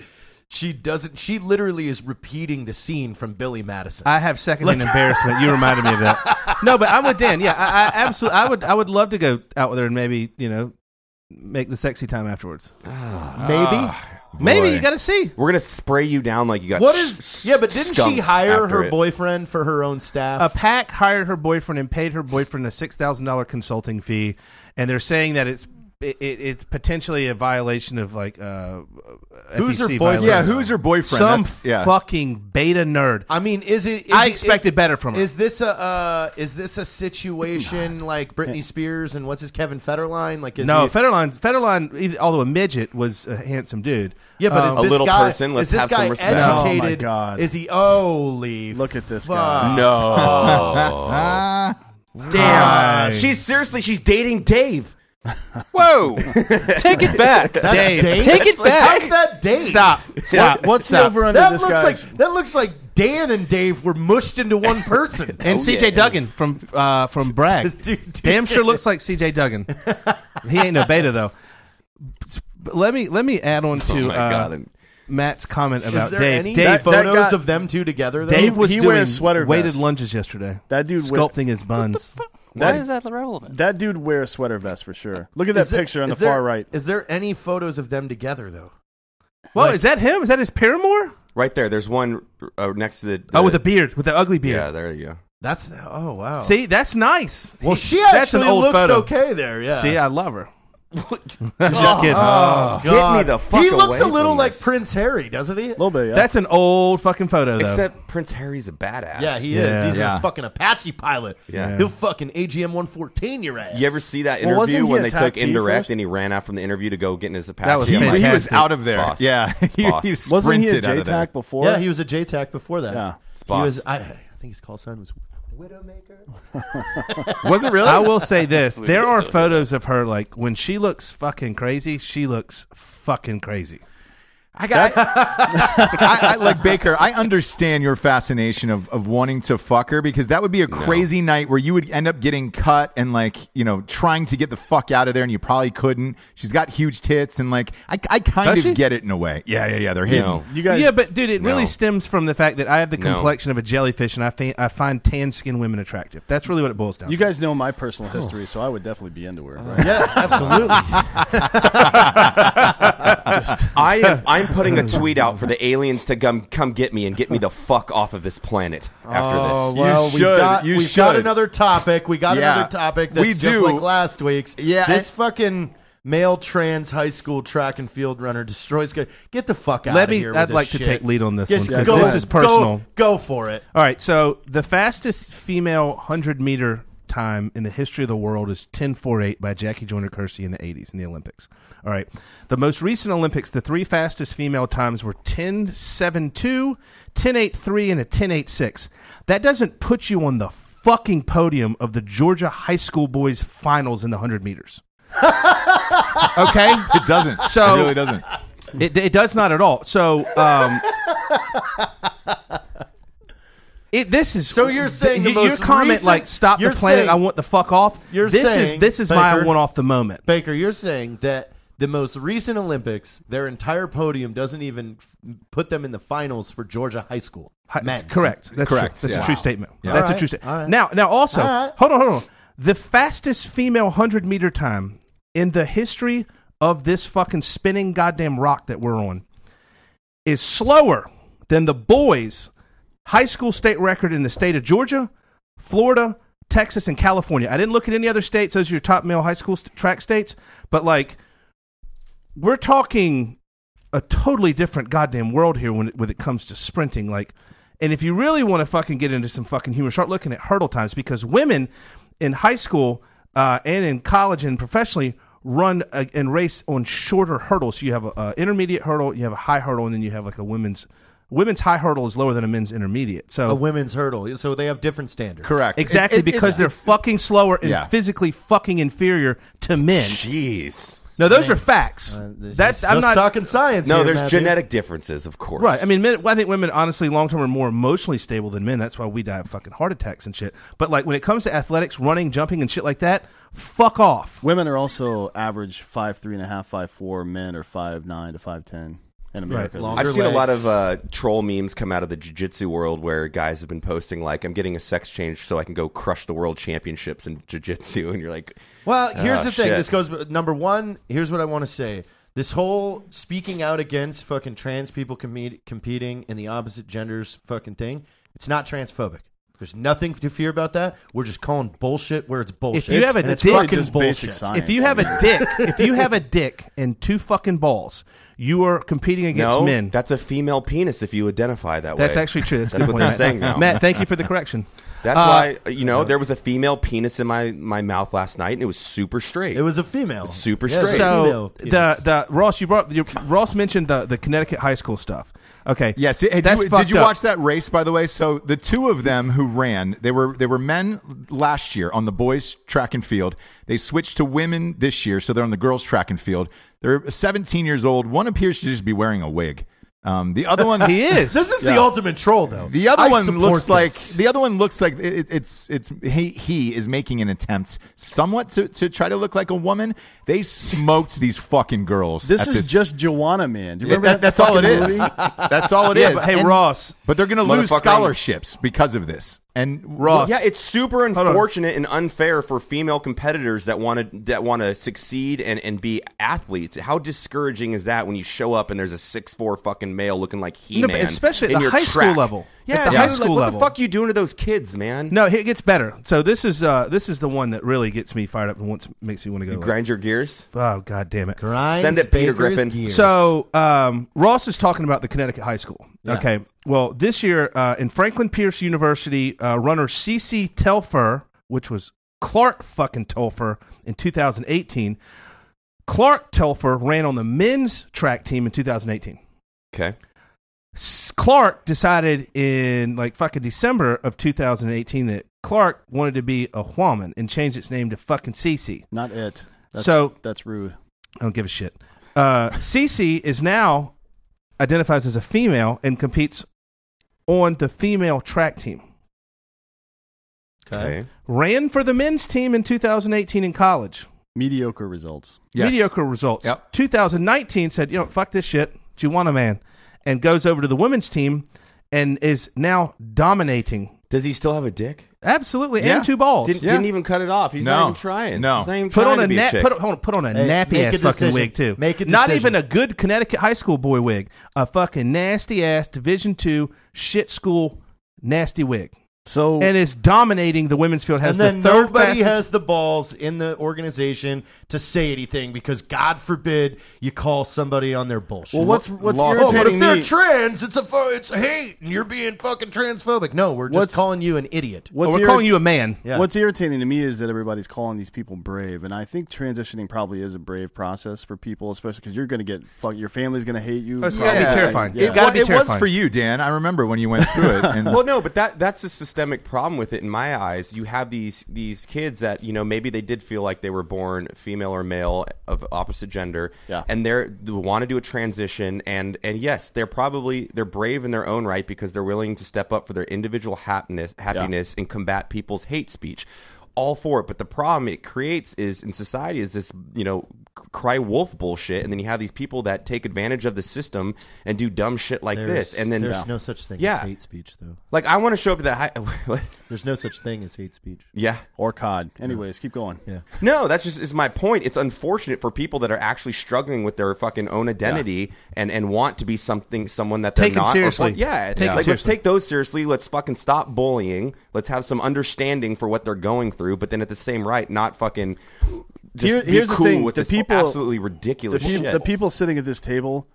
she doesn't she literally is repeating the scene from Billy Madison. I have secondhand embarrassment. You reminded me of that. *laughs* No, but I'm with Dan. Yeah, I, I absolutely. I would. I would love to go out with her and maybe you know make the sexy time afterwards. Ah. Maybe. Ah, maybe Boy. you got to see. We're gonna spray you down like you got. What is? s- Yeah, but didn't she skunked hire after her it. boyfriend for her own staff? A PAC hired her boyfriend and paid her boyfriend a six thousand dollar consulting fee, and they're saying that it's it, it, it's potentially a violation of like uh, Who's her FEC boyfriend? Yeah, who's her boyfriend? Some That's- yeah. fucking beta nerd. I mean, is it? Is I it- expected better from her. Is this a uh, is this a situation like Britney Spears and what's his Kevin Federline? Like, is no, he, Federline. Federline, even- although a midget, was a handsome dude. yeah, but Um, is A this little guy, person, let's is this have some guy respect. Oh, my educated? God. Is he? Holy! Look at this fuck. guy. No, *laughs* damn. She's seriously, she's dating Dave. Whoa! Take it back. That's Dave. Dave. Take it back. How's that Dave? Stop. Stop. What's Stop. the over under That this looks guy's? like that looks like Dan and Dave were mushed into one *laughs* person. And CJ Duggan from uh, from *laughs* Bragg. Dude, dude. Damn sure looks like CJ Duggan. *laughs* he ain't no beta though. Let me let me add on to Oh uh, God. Matt's comment Is about there Dave. any Dave, That- photos guy- of them two together? Though? Dave was he doing wears sweater weighted vests. lunges yesterday. That dude wear- sculpting his buns. Why That- is that relevant? That dude wears a sweater vest for sure. Look at that there- picture on the there- far right. Is there any photos of them together though? well, Like- is that him? Is that his paramour? Right there. There's one uh, next to the. oh, with a beard, with the ugly beard. Yeah, there you go. That's oh wow. See, that's nice. well, He- she that's an actually old looks photo. okay there. Yeah. See, I love her. Just kidding. oh, Get me the fuck He looks a little from like this. Prince Harry, doesn't he? A little bit. Yeah. That's an old fucking photo, though. Except Prince Harry's a badass. Yeah, he Yeah. is. He's Yeah. a fucking Apache pilot. Yeah. He'll fucking AGM 114 your ass. You ever see that Well, wasn't interview he when they attacked took P indirect first? and he ran out from the interview to go get in his Apache? That was I'm he, like, he was fantastic. out of there. Boss. Yeah, It's he, boss. he Wasn't he a sprinted out of there. JTAC before? Yeah, he was a JTAC before that. Yeah. It's He boss. was. I, I think his call sign was Widowmaker. *laughs* Was it really? I will say this: *laughs* there are photos of her like when she looks fucking crazy. She looks fucking crazy. I got *laughs* I, I, like Baker. I understand your fascination of, of wanting to fuck her because that would be a crazy night where you would end up getting cut and like you know trying to get the fuck out of there and you probably couldn't. She's got huge tits and like I, I kind Does of she? get it in a way. Yeah, yeah, yeah. They're hidden. No. You guys. yeah, but dude, it really stems from the fact that I have the No. complexion of a jellyfish, and I fi- I find tan skinned women attractive. That's really what it boils down. You to. guys know my personal history, so I would definitely be into her. Right? *laughs* yeah, absolutely. *laughs* I am. I'm putting a *laughs* tweet out for the aliens to come come get me and get me the fuck off of this planet after Oh, this. well, You we've should. got, You we've got another topic. We got Yeah. another topic that's We just do. like last week's. Yeah, This and- fucking male trans high school track and field runner destroys. Get the fuck out Let of me. here. with I'd this like to take lead on this Yes, one because this ahead. is personal. Go, go for it. All right, so the fastest female hundred meter time in the history of the world is 10.48 by Jackie Joyner Kersee in the 80s in the Olympics. All right, the most recent Olympics, the three fastest female times were 10.72, 10.83, and a 10.86. That doesn't put you on the fucking podium of the Georgia high school boys finals in the hundred meters. *laughs* okay, It doesn't. So- it really doesn't. it, it does not at all. So, um, it, this is So you're saying the your most comment recent- like stop the planet? saying- I want the fuck off. You're this is this is my I Baker- want off the moment. Baker, you're saying that the most recent Olympics, their entire podium doesn't even f- put them in the finals for Georgia high school. Hi- Men's. Correct. That's Correct, True. That's yeah. a true statement. Yeah. That's All a true statement. all right. Now, now also, All right. hold on, hold on. The fastest female hundred meter time in the history of this fucking spinning goddamn rock that we're on is slower than the boys' high school state record in the state of Georgia, Florida, Texas, and California. I didn't look at any other states; those are your top male high school st- track states. But like, we're talking a totally different goddamn world here when it, when it comes to sprinting. Like, and if you really want to fucking get into some fucking humor, start looking at hurdle times because women in high school uh, and in college and professionally run and race on shorter hurdles. So you have a, a intermediate hurdle, you have a high hurdle, and then you have like a women's women's high hurdle is lower than a men's intermediate. So A women's hurdle, so they have different standards. Correct. exactly It- it- because it's- they're fucking slower and Yeah. physically fucking inferior to men. Jeez. No, those are facts. Uh, That's just I'm not talking science. No, here, there's Matthew. genetic differences, of course. Right. I mean, men, I think women, honestly, long term are more emotionally stable than men. That's why we die of fucking heart attacks and shit. But like when it comes to athletics, running, jumping, and shit like that, fuck off. Women are also average five three and a half, five four. Men are five nine to five ten in America. Longer I've seen a lot of uh, troll memes come out of the jiu-jitsu world where guys have been posting like, "I'm getting a sex change so I can go crush the world championships in jiu-jitsu," and you're like, Well, here's Oh, the thing. shit. This goes number one. Here's what I want to say. This whole speaking out against fucking trans people com- competing in the opposite genders fucking thing. It's not transphobic. There's nothing to fear about that. We're just calling bullshit where it's bullshit. If you have a and it's dick- fucking just bullshit. basic science. If you have a *laughs* dick, if you have a dick and two fucking balls, you are competing against "No, men. that's a female penis if you identify that way." That's actually true. That's, a That's good what point, they're saying Matt. now. Matt, thank you for the correction. *laughs* That's Uh, why you know there was a female penis in my my mouth last night, and it was super straight. It was a female. Super Yeah, straight. So penis. the the Ross, you brought your, Ross mentioned the the Connecticut high school stuff. Okay, Yes. Hey, that's did you, did you up. watch that race, by the way? So the two of them who ran, they were they were men last year on the boys track and field. They switched to women this year, so they're on the girls track and field. They're 17 years old. One appears to just be wearing a wig. Um, the other one, *laughs* He is. this is the ultimate troll, though. The other I one support looks like the other one looks like it, it's it's he he is making an attempt somewhat to, to try to look like a woman. They smoked these fucking girls. This at is just Joanna Man. Do you It- remember that- that, that's all it fucking is. That's all it is. Yeah, but hey, Ross. But they're going to lose Motherfucker. scholarships because of this. And Ross. Yeah, it's super unfortunate and unfair for female competitors that want to that want to succeed and, and be athletes. How discouraging is that when you show up and there's a six four fucking male looking like he No, man, but especially at in the your high school level. Yeah, At the dude, high like, school what the fuck you doing to those kids, man? No, it gets better. So this is uh this is the one that really gets me fired up and wants makes me want to go. you like, grind your gears. oh god damn it! Grinds Send it, Peter Griffin. gears. So um, Ross is talking about the Connecticut high school. Yeah. Okay. Well, this year uh, in Franklin Pierce University, uh, runner CC Telfer, which was Clark fucking Telfer in 2018. Clark Telfer ran on the men's track team in 2018. Okay, Clark decided in like fucking December of 2018 that Clark wanted to be a woman and changed its name to fucking CC. Not it. That's, So- that's rude. I don't give a shit. Uh, Cece is now identifies as a female and competes on the female track team. okay. Ran for the men's team in 2018 in college. Mediocre results. Yes. Mediocre results. Yep. 2019 said, you know, fuck this shit. Do you want a man. And goes over to the women's team and is now dominating. Does he still have a dick? Absolutely. Yeah. And two balls. Didn't, Yeah. didn't even cut it off. He's No. not even trying. No. He's not even Put trying on to a be na- chick. put, hold on, put on a Hey, nappy make a ass fucking decision. wig too. Make a Not decision. even a good Connecticut high school boy wig. A fucking nasty ass Division two shit school nasty wig, So and is dominating the women's field. Has and then the third nobody fastest- has the balls in the organization to say anything because God forbid you call somebody on their bullshit. well, what's what's Lost- Oh, but if they're me? trans, it's a it's hate, and you're being fucking transphobic. No, we're just What's- calling you an idiot. Well, what's we're irri- calling you a man. Yeah. What's irritating to me is that everybody's calling these people brave, and I think transitioning probably is a brave process for people, especially because you're going to get fuck. Your family's going to hate you. It's gotta be terrifying. Yeah. It gotta be it was for you, Dan. I remember when you went through it. And *laughs* well, no, but that that's a systemic problem with it in my eyes. You have these these kids that you know maybe they did feel like they were born female or male of opposite gender, Yeah. and they're they want to do a transition, and and yes, they're probably they're brave in their own right because they're willing to step up for their individual happiness happiness and combat people's hate speech. all for it. But the problem it creates is in society is this, you know, cry wolf bullshit, and then you have these people that take advantage of the system and do dumb shit like There's, this, and then there's no such thing Yeah. as hate speech, though. like I want to show up to that. High, *laughs* what? There's no such thing as hate speech. Yeah. or COD. Anyways, keep going. Yeah. No, that's just is my point. It's unfortunate for people that are actually struggling with their fucking own identity and, and want to be something someone that they're Take it not. or seriously. fun- yeah, Take it like, let's seriously. take those seriously. Let's fucking stop bullying. Let's have some understanding for what they're going through, but then at the same right, not fucking just Here- be here's the thing, with the this people- absolutely ridiculous peop- shit. the people sitting at this table,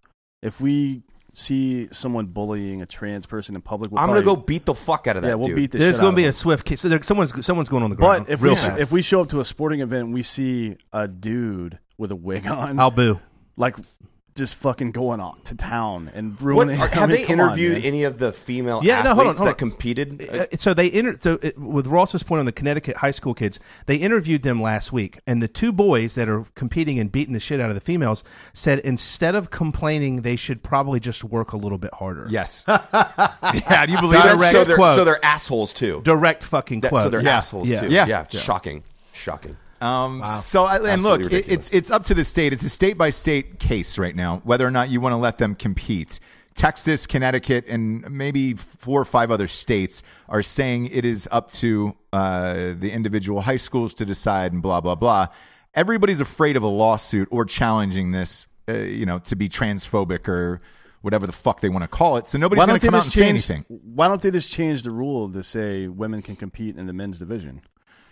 if we see someone bullying a trans person in public, we'll I'm gonna go beat the fuck out of that. Yeah, we'll dude. beat the There's shit going out to be of a them. swift case. So there, someone's someone's going on the ground. But if real we fast. if we show up to a sporting event and we see a dude with a wig on, I'll boo. like just fucking going on to town and What, ruining. are- *laughs* I have mean, they come on, interviewed any of the female Yeah, no, athletes hold on, hold that on. competed? Uh, so they inter- so it, with Ross's point on the Connecticut high school kids, they interviewed them last week, and the two boys that are competing and beating the shit out of the females said instead of complaining, they should probably just work a little bit harder. Yes. *laughs* yeah. Do you believe so, that? direct so they're quote. so they're assholes too. direct fucking That- quote. so they're Yeah. assholes Yeah. too. Yeah. yeah, Yeah. shocking, shocking. Um, So, I, and look, it, it's it's up to the state. It's a state by state case right now, whether or not you want to let them compete. Texas, Connecticut, and maybe four or five other states are saying it is up to uh, the individual high schools to decide, and blah blah blah. Everybody's afraid of a lawsuit or challenging this, uh, you know, to be transphobic or whatever the fuck they want to call it. So nobody's going to come out just and say anything. Why don't they just change the rule to say women can compete in the men's division?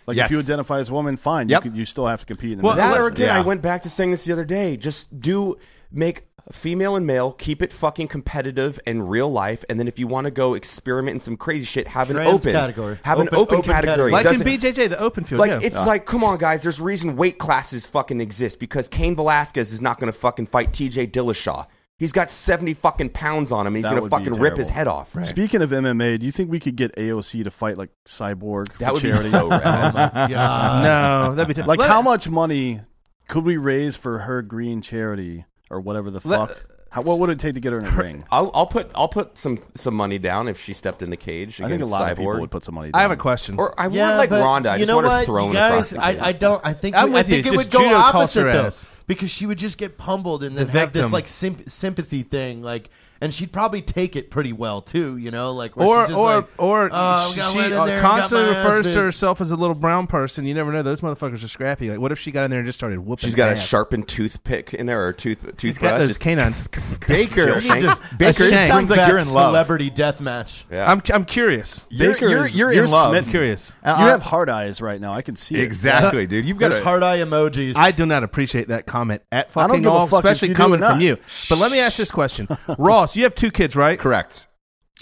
Like Yes. if you identify as a woman, fine. Yep. You, could, you still have to compete in the Well, men's That or again, Yeah. I went back to saying this the other day. Just do make female and male, keep it fucking competitive and real life, and then if you want to go experiment in some crazy shit, have an open category. Have an Open- open, open category. category. like in Doesn't- BJJ, the open field. Like yeah. it's like, come on, guys. There's a reason weight classes fucking exist because Cain Velasquez is not going to fucking fight T.J. Dillashaw. He's got seventy fucking pounds on him. He's going to fucking rip his head off. Speaking of MMA, do you think we could get AOC to fight like Cyborg for That would be charity? so rad. *laughs* Oh *laughs* no, that'd be t- like Let- how much money could we raise for her green charity or whatever the Let- fuck? How, what would it take to get her in the ring? I'll, I'll put I'll put some some money down if she stepped in the cage. I think a lot Cyborg. of people would put some money. Down. I have a question. Or I Yeah, want like Ronda. I you just know want what, to throw you him guys? across the cage. I, I don't. I think. I'm we, I with you. think it Just would go opposite her though, ass. Because she would just get pummeled and then The have this like symp- sympathy thing, like, and she'd probably take it pretty well too. You know, like where or she's just or like, or "Oh, she, got she, went in uh, there constantly refers to herself as a little brown person. You never know; those motherfuckers are scrappy. Like, what if she got in there and just started whooping? She's got a sharpened toothpick in there or tooth She's got those canines. *laughs* Baker, just, *laughs* Baker, it sounds like you're in love. Celebrity death match. yeah. I'm I'm curious. You're, Baker you're, you're you're in love. smitten. Curious. Uh, you have hard eyes right now. I can see it. exactly, dude. You've got There's a hard eye emojis. I do not appreciate that comment at fucking all, fuck especially you do or coming from you. But let me ask this question, *laughs* Ross. You have two kids, right? correct.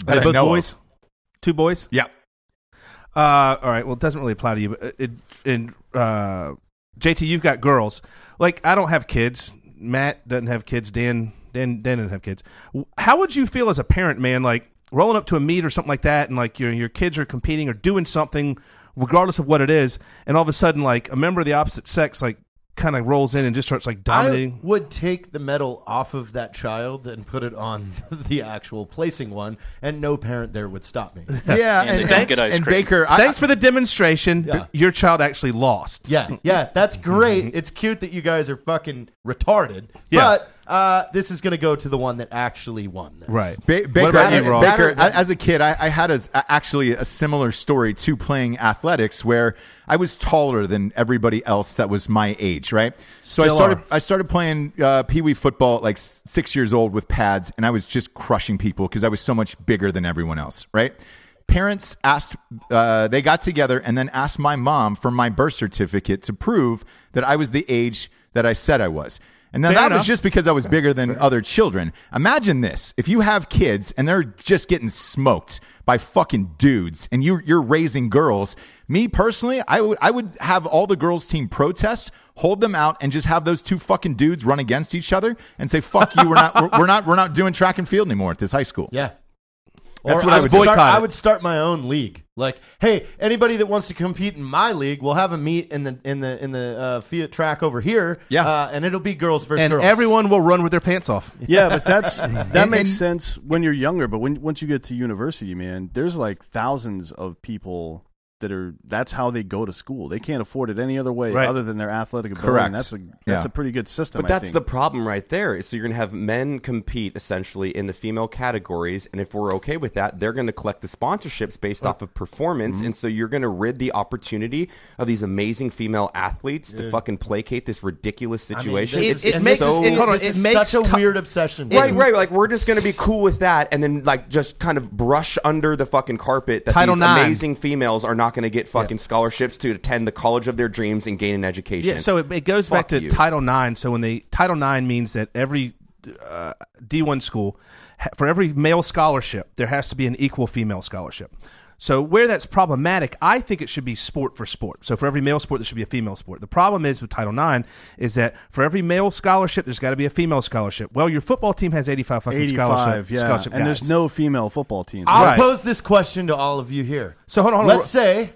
Are That they I both know of. boys? Two boys. Yeah. Uh, all right. Well, it doesn't really apply to you, but it, and uh, JT, you've got girls. Like I don't have kids. Matt doesn't have kids. Dan, Dan, Dan doesn't have kids. How would you feel as a parent, man? Like rolling up to a meet or something like that, and like your your kids are competing or doing something, regardless of what it is, and all of a sudden, like a member of the opposite sex, like kind of rolls in and just starts like dominating. I would take the medal off of that child and put it on *laughs* the actual placing one, and no parent there would stop me. *laughs* Yeah, And and, they and, don't get ice and cream. Baker. I- Thanks for the demonstration. Yeah. Your child actually lost. Yeah, yeah, that's great. it's cute that you guys are fucking retarded. Yeah. But uh, this is going to go to the one that actually won this. Right. Ba- Baker, about you, I- Baker, as a kid, I, I had a, a- actually a similar story to playing athletics, where I was taller than everybody else that was my age. Right, so Still I started. are. I started playing uh, pee wee football at like six years old with pads, and I was just crushing people because I was so much bigger than everyone else. Right. Parents asked, uh, they got together and then asked my mom for my birth certificate to prove that I was the age that I said I was. And now Fair that enough. was just because I was bigger than other children. Imagine this. If you have kids and they're just getting smoked by fucking dudes and you you're raising girls, me personally, I would I would have all the girls team protest, hold them out and just have those two fucking dudes run against each other and say fuck you, we're not we're, we're not we're not doing track and field anymore at this high school. Yeah. That's or what I I would would start. I would start my own league. Like, hey, anybody that wants to compete in my league, we'll have a meet in the in the in the uh, Fiat track over here. Yeah. uh, and it'll be girls versus And girls. everyone will run with their pants off. *laughs* Yeah, but that's *laughs* that And- makes and- sense when you're younger. But when once you get to university, man, there's like thousands of people that are that's how they go to school. They can't afford it any other way Right. other than their athletic ability. Correct. And that's a that's Yeah. a pretty good system. But I that's think. the problem right there. So you're going to have men compete essentially in the female categories, and if we're okay with that, they're going to collect the sponsorships based off of performance, Mm-hmm. and so you're going to rid the opportunity of these amazing female athletes to fucking placate this ridiculous I mean, situation. this it's is- makes- this so is- hold on, this makes such a weird obsession. Right, right. Like we're just gonna be cool with that, and then like just kind of brush under the fucking carpet that Title these IX. amazing females are not going to get fucking scholarships to attend the college of their dreams and gain an education. Yeah, so it, it goes Fuck back to you. Title IX. So when they Title IX means that every uh, D1 school, for every male scholarship, there has to be an equal female scholarship. So where that's problematic, I think it should be sport for sport. So for every male sport, there should be a female sport. The problem is with Title IX is that for every male scholarship, there's got to be a female scholarship. Well, your football team has 85 fucking scholarship, yeah. scholarship and guys. there's no female football teams. I'll Right. pose this question to all of you here. So hold on, hold on. Let's say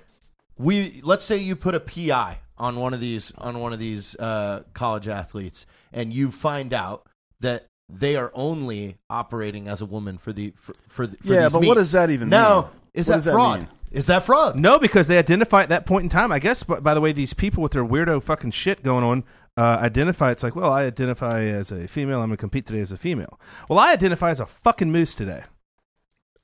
we let's say you put a PI on one of these on one of these uh, college athletes, and you find out that they are only operating as a woman for the for, for, the- for Yeah, these but what does that even now, mean? Is What that that fraud? mean? Is that fraud? No, because they identify at that point in time. I guess, but by the way, these people with their weirdo fucking shit going on uh, identify. It's like, well, I identify as a female. I'm going to compete today as a female. Well, I identify as a fucking moose today.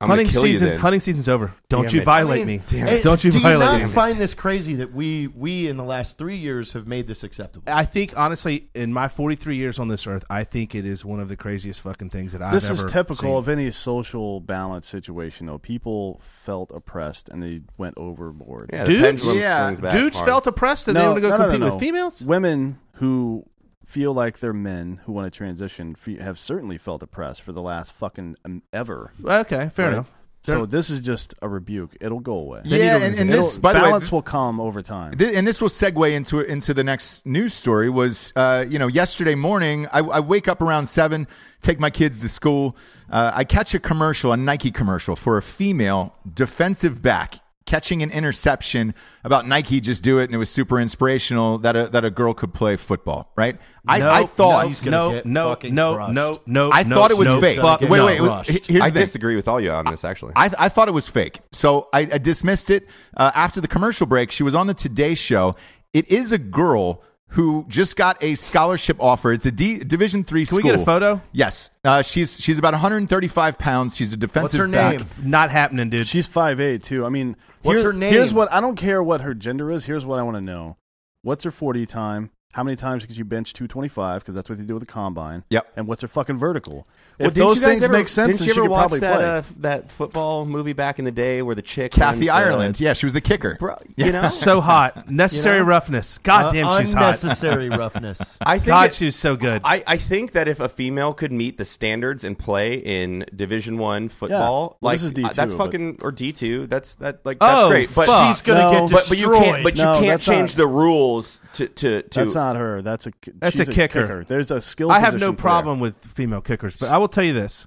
I'm gonna hunting kill you season. then. hunting season's over. Don't Damn you it. violate I mean, me. hey, Don't you do violate you me. not find this crazy that we we in the last three years have made this acceptable? I think honestly, in my 43 years on this earth, I think it is one of the craziest fucking things that I've this is typical seen. of any social balance situation, though. People felt oppressed and they went overboard. yeah, Dudes? Yeah, Dudes hard. felt oppressed and they want to go compete with females. Women who feel like they're men who want to transition have certainly felt oppressed for the last fucking um, ever. Okay, fair Right? enough. So this is just a rebuke. It'll go away. Yeah, and, and this, by the way, balance will come over time. Th- and this will segue into into the next news story. Was uh, you know yesterday morning I, I wake up around seven, take my kids to school. Uh, I catch a commercial, a Nike commercial for a female defensive back catching an interception about Nike just do it, and it was super inspirational that a, that a girl could play football. Right? I, No, I thought. no, She's no, no, no, no, no. I thought it was no, fake. fuck wait, no. wait, wait. crushed. Here's the I disagree with all you on this actually. I, I thought it was fake. So I, I dismissed it. Uh, after the commercial break, she was on the Today Show. It is a girl who just got a scholarship offer. It's a D, Division three Can school. we get a photo? Yes. Uh, she's she's about 135 pounds. She's a defensive What's her back. name? Not happening, dude. She's five eight too. I mean, What's here- her name? Here's what I don't care what her gender is. Here's what I want to know: What's her forty time? How many times can you bench two twenty five? Because that's what they do with the combine. Yep. And what's her fucking vertical? Well, if didn't those you guys things ever- make sense, didn't you she ever could watch probably that play. uh, that football movie back in the day where the chick Kathy runs, Ireland. Yeah, she was the kicker. bro, you know, so hot. Necessary You know? roughness. God Uh, damn, she's hot. unnecessary *laughs* roughness. I think God, it- she was so good. I, I think that if a female could meet the standards and play in Division One football, Well, like this is D2, uh, that's but- fucking or D two, that's that like that's Oh, great. But fuck. She's gonna No, get but- destroyed. but, but you can't but you No, can't change not- the rules to to, to That's not her. That's a That's a kicker. There's a skill. I have no problem with female kickers, but I will tell you this: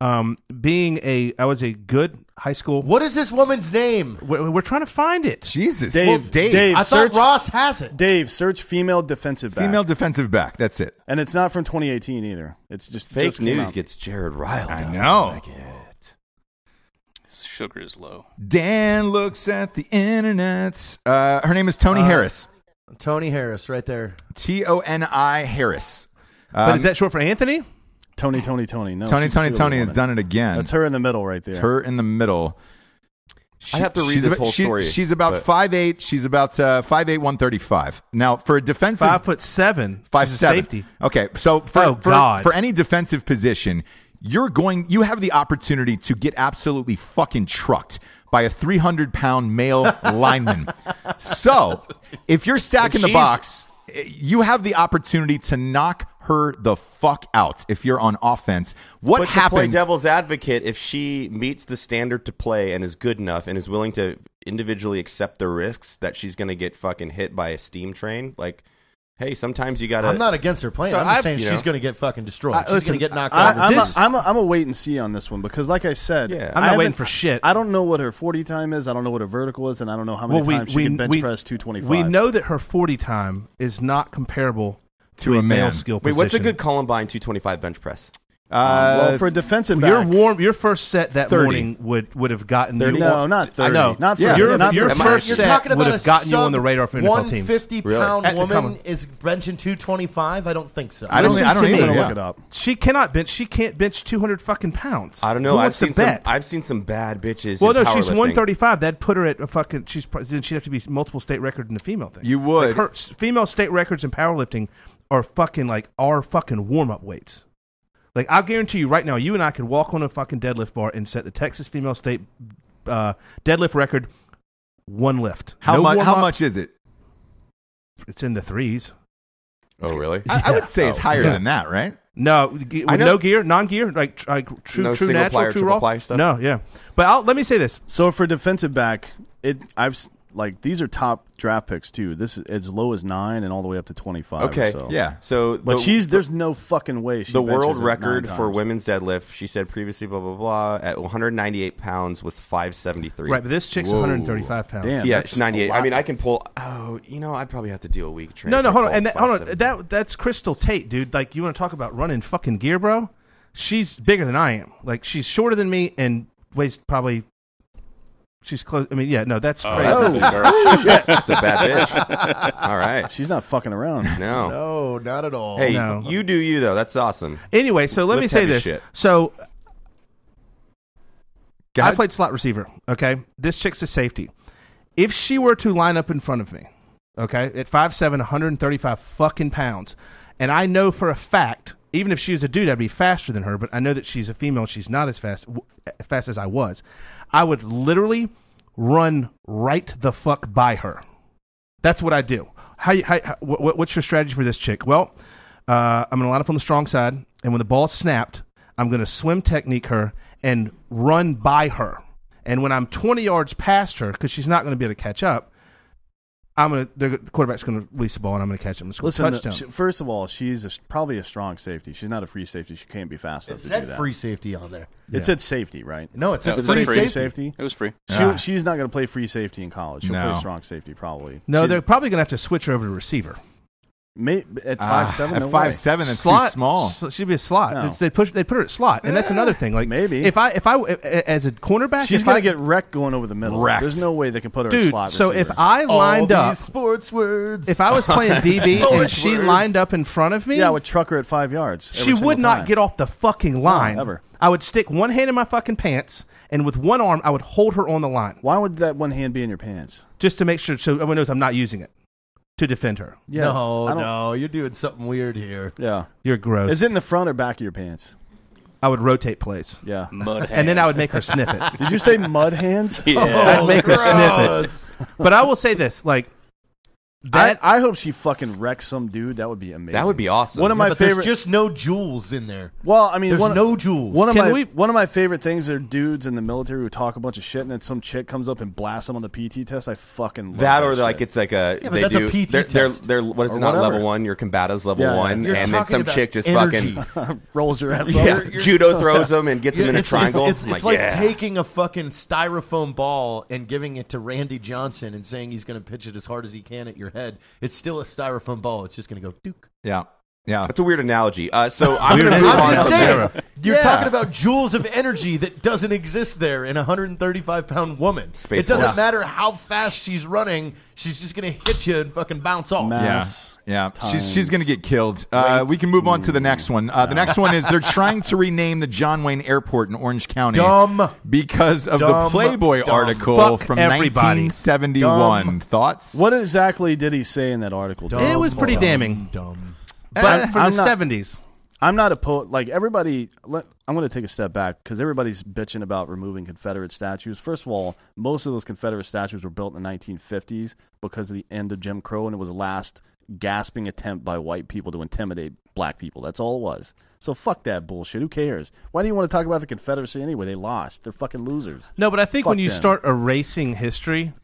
um, being a, I was a good high school. what is this woman's name? We're, we're trying to find it. Jesus. Dave, Well, Dave. Dave, I search, thought Ross has it. Dave, search female defensive back. Female defensive back. That's it. and it's not from 2018 either. It's just fake just news gets Jared riled. I up. know. like it. Sugar is low. Dan looks at the internet. Uh, her name is Toni Harris. Toni Harris, right there. T O N I Harris. But Um, is that short for Anthony? Tony, Tony, Tony. No, Tony Tony Tony other has done it again. That's her in the middle right there. It's her in the middle. I have to read she's this about, whole she- story, She's about but- five eight. She's about uh, five eight, one thirty five. Now for a defensive Five foot seven. five She's seven. safety. Okay, so for, Oh, for God. for any defensive position, you're going. You have the opportunity to get absolutely fucking trucked by a three hundred pound male *laughs* lineman. So if you're stacking the box, you have the opportunity to knock her the fuck out if you're on offense. What But to play devil's advocate, if she meets the standard to play and is good enough and is willing to individually accept the risks that she's going to get fucking hit by a steam train, like, hey, sometimes you got to. I'm not against her playing. So I'm just I've- saying you she's know. going to get fucking destroyed. I- she's listen, going to get knocked I, out. I'm, This- a, I'm, a, I'm a wait and see on this one because, like I said, Yeah. I'm I not waiting haven't- for shit. I don't know what her 40 time is. I don't know what her vertical is, and I don't know how many Well, we times she we can bench we, press 225. we know that her forty time is not comparable to, To a a male man. skill Wait, position. what's a good Columbine 225 bench press? Uh, well, for a defensive Your warm, your first set that 30. morning would would have gotten you. no, not I 30. know. Not Yeah. Your, not your 30. first You're set talking would about have gotten you on the radar for NFL teams. 150 Really? pound At- come woman is benching 225. I don't think so. I don't. Listen I don't to me. either. Yeah. look it up. She cannot bench. She can't bench two hundred fucking pounds. I don't know. Who I've wants to seen some. I've seen some bad bitches. well, in no, she's one thirty five. That'd put her at a fucking. She's then she'd have to be multiple state record in the female thing. You would. Like her female state records in powerlifting are fucking like are fucking warm up weights. Like I guarantee you right now, you and I could walk on a fucking deadlift bar and set the Texas female state uh, deadlift record one lift. How No much? How warm-up. much is it? It's in the threes. Oh, really? I, I would say it's Oh. higher Yeah. than that, right? No, g- I with know- no gear, non gear, like tr- like true, No true natural, ply or true raw. stuff? No, yeah. But I'll, let me say this: So for defensive back, it I've s- like these are top draft picks too. This is as low as nine and all the way up to twenty five. Okay. so. Yeah. So, but the- she's there's no fucking way she the world record for times. women's deadlift. She said previously, blah blah blah, at 198 pounds was 573. right, but this chick's Whoa. 135 pounds. Damn. yeah, that's it's 98. a I lot. mean, I can pull. Oh, you know, I'd probably have to do a week training. No, no, hold on, and that, hold on. That that's Crystal Tate, dude. Like, you want to talk about running fucking gear, bro? She's bigger than I am. Like, she's shorter than me and weighs probably. She's close. I mean, yeah, no, that's Oh, crazy. that's a girl. That's a bad bitch. *laughs* All right. She's not fucking around. No. No, not at all. Hey, No. you do you though. That's awesome. Anyway, so let me say this. shit. So Go I played slot receiver. Okay, this chick's a safety. If she were to line up in front of me, okay, at 5'7", 135 fucking pounds, and I know for a fact, even if she was a dude, I'd be faster than her. But I know that she's a female; she's not as fast fast as I was. I would literally run right the fuck by her. That's what I do. How, how, how what, what's your strategy for this chick? Well, uh, I'm to line up on the strong side, and when the ball snapped, I'm to swim technique her and run by her. And when I'm 20 yards past her, because she's not to be able to catch up, I'm going to the quarterback's going to release the ball, and I'm going to catch him and score a Listen, touchdown. she- first of all, she's a, probably a strong safety. She's not a free safety. She can't be fast It enough to do said that. free safety on there. It said safety, right? No, it No, said it free said safety. safety. It was free. She, Ah. she's not going to play free safety in college. She'll No. play strong safety probably. no, She's- they're probably going to have to switch her over to receiver. May, at five ah, seven. At no five way. seven, that's slot, too small. She'd be a slot. No. They push. They put her at slot, and that's another thing. Like Maybe. if I if I as a cornerback, She's if going I- to get wrecked going over the middle. Wrecked. There's no way they can put her at dude. slot So receiver. if I lined All up, these sports words. if I was playing *laughs* DB and Sports she words. lined up in front of me, yeah, I would truck her at five yards. she would not time. get off the fucking line ever. I would stick one hand in my fucking pants, and with one arm, I would hold her on the line Why would that one hand be in your pants? just to make sure so everyone knows I'm not using it to defend her. Yeah, no, I don't- no, you're doing something weird here. Yeah, You're gross. is it in the front or back of your pants? I would rotate plays, Yeah. Mud hands. and then I would make her sniff it. *laughs* Did you say mud hands? *laughs* Yeah. I'd make her sniff it. But I will say this: like that. I, I hope she fucking wrecks some dude. That would be amazing. That would be awesome. One of Yeah, my but favorite. There's just no jewels in there. well, I mean, There's one, no jewels. One of Can my we- one of my favorite things are dudes in the military who talk a bunch of shit, and then some chick comes up and blasts them on the PT test. I fucking love that that or like it's like a Yeah, but they that's a do PT they're, they're, test. they're what is it not whatever. level one your combatives level Yeah, yeah. one You're and then some chick just energy. fucking *laughs* rolls your ass yeah, over. *laughs* judo throws them and gets them in a triangle It's, it's, it's like yeah. taking a fucking styrofoam ball and giving it to Randy Johnson and saying he's going to pitch it as hard as he can at your head. It's still a styrofoam ball. It's just going to go duke. Yeah. Yeah. that's a weird analogy uh, so *laughs* I'm gonna move on I'm just from there. you're Yeah. talking about joules of energy that doesn't exist there in a 135 pound woman. Space it doesn't Force. matter how fast she's running; she's just going to hit you and fucking bounce off. Ma- Yeah. Mass Yeah, she's, times she's going to get killed. Uh, we can move on to the next one. Uh, the next one is they're *laughs* trying to rename the John Wayne Airport in Orange County. Dumb. Because of the Playboy Dumb. article Fuck from everybody. 1971. Dumb. Thoughts? What exactly did he say in that article? Dumb, It was pretty dumb, damning. Dumb. But I'm- from I'm the not- seventies. I'm not opposed. Like everybody, let, I'm going to take a step back because everybody's bitching about removing Confederate statues. First of all, most of those Confederate statues were built in the 1950s because of the end of Jim Crow, and it was the last gasping attempt by white people to intimidate black people. That's all it was. So fuck that bullshit. Who cares? Why do you want to talk about the Confederacy anyway? They lost. They're fucking losers. No, but I think Fuck when you them. start erasing history,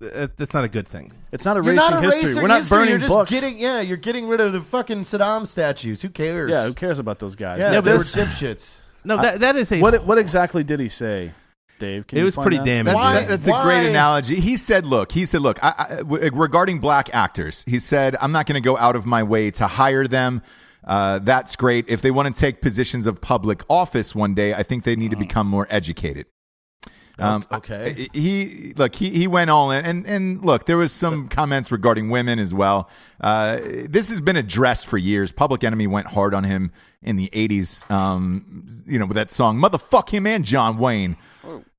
that's not a good thing. It's not You're erasing not history. erasing We're not history, burning you're just books. Getting, yeah, you're getting rid of the fucking Saddam statues. Who cares? yeah, who cares about those guys? Yeah, Yeah, they but were dipshits. No, that that is a What what exactly did he say, Dave? Can It you was find pretty that? damning. That's, Why- that's a great analogy. He said, "Look, he said, look, I, I, w- regarding black actors, he said, I'm not going to go out of my way to hire them Uh, that's great. If they want to take positions of public office one day, I think they need to become more educated. Um, okay. He look. He, he went all in, and and look. There was some comments regarding women as well. Uh, this has been addressed for years. Public Enemy went hard on him in the '80s. Um, you know, with that song "Motherfuck Him" and John Wayne.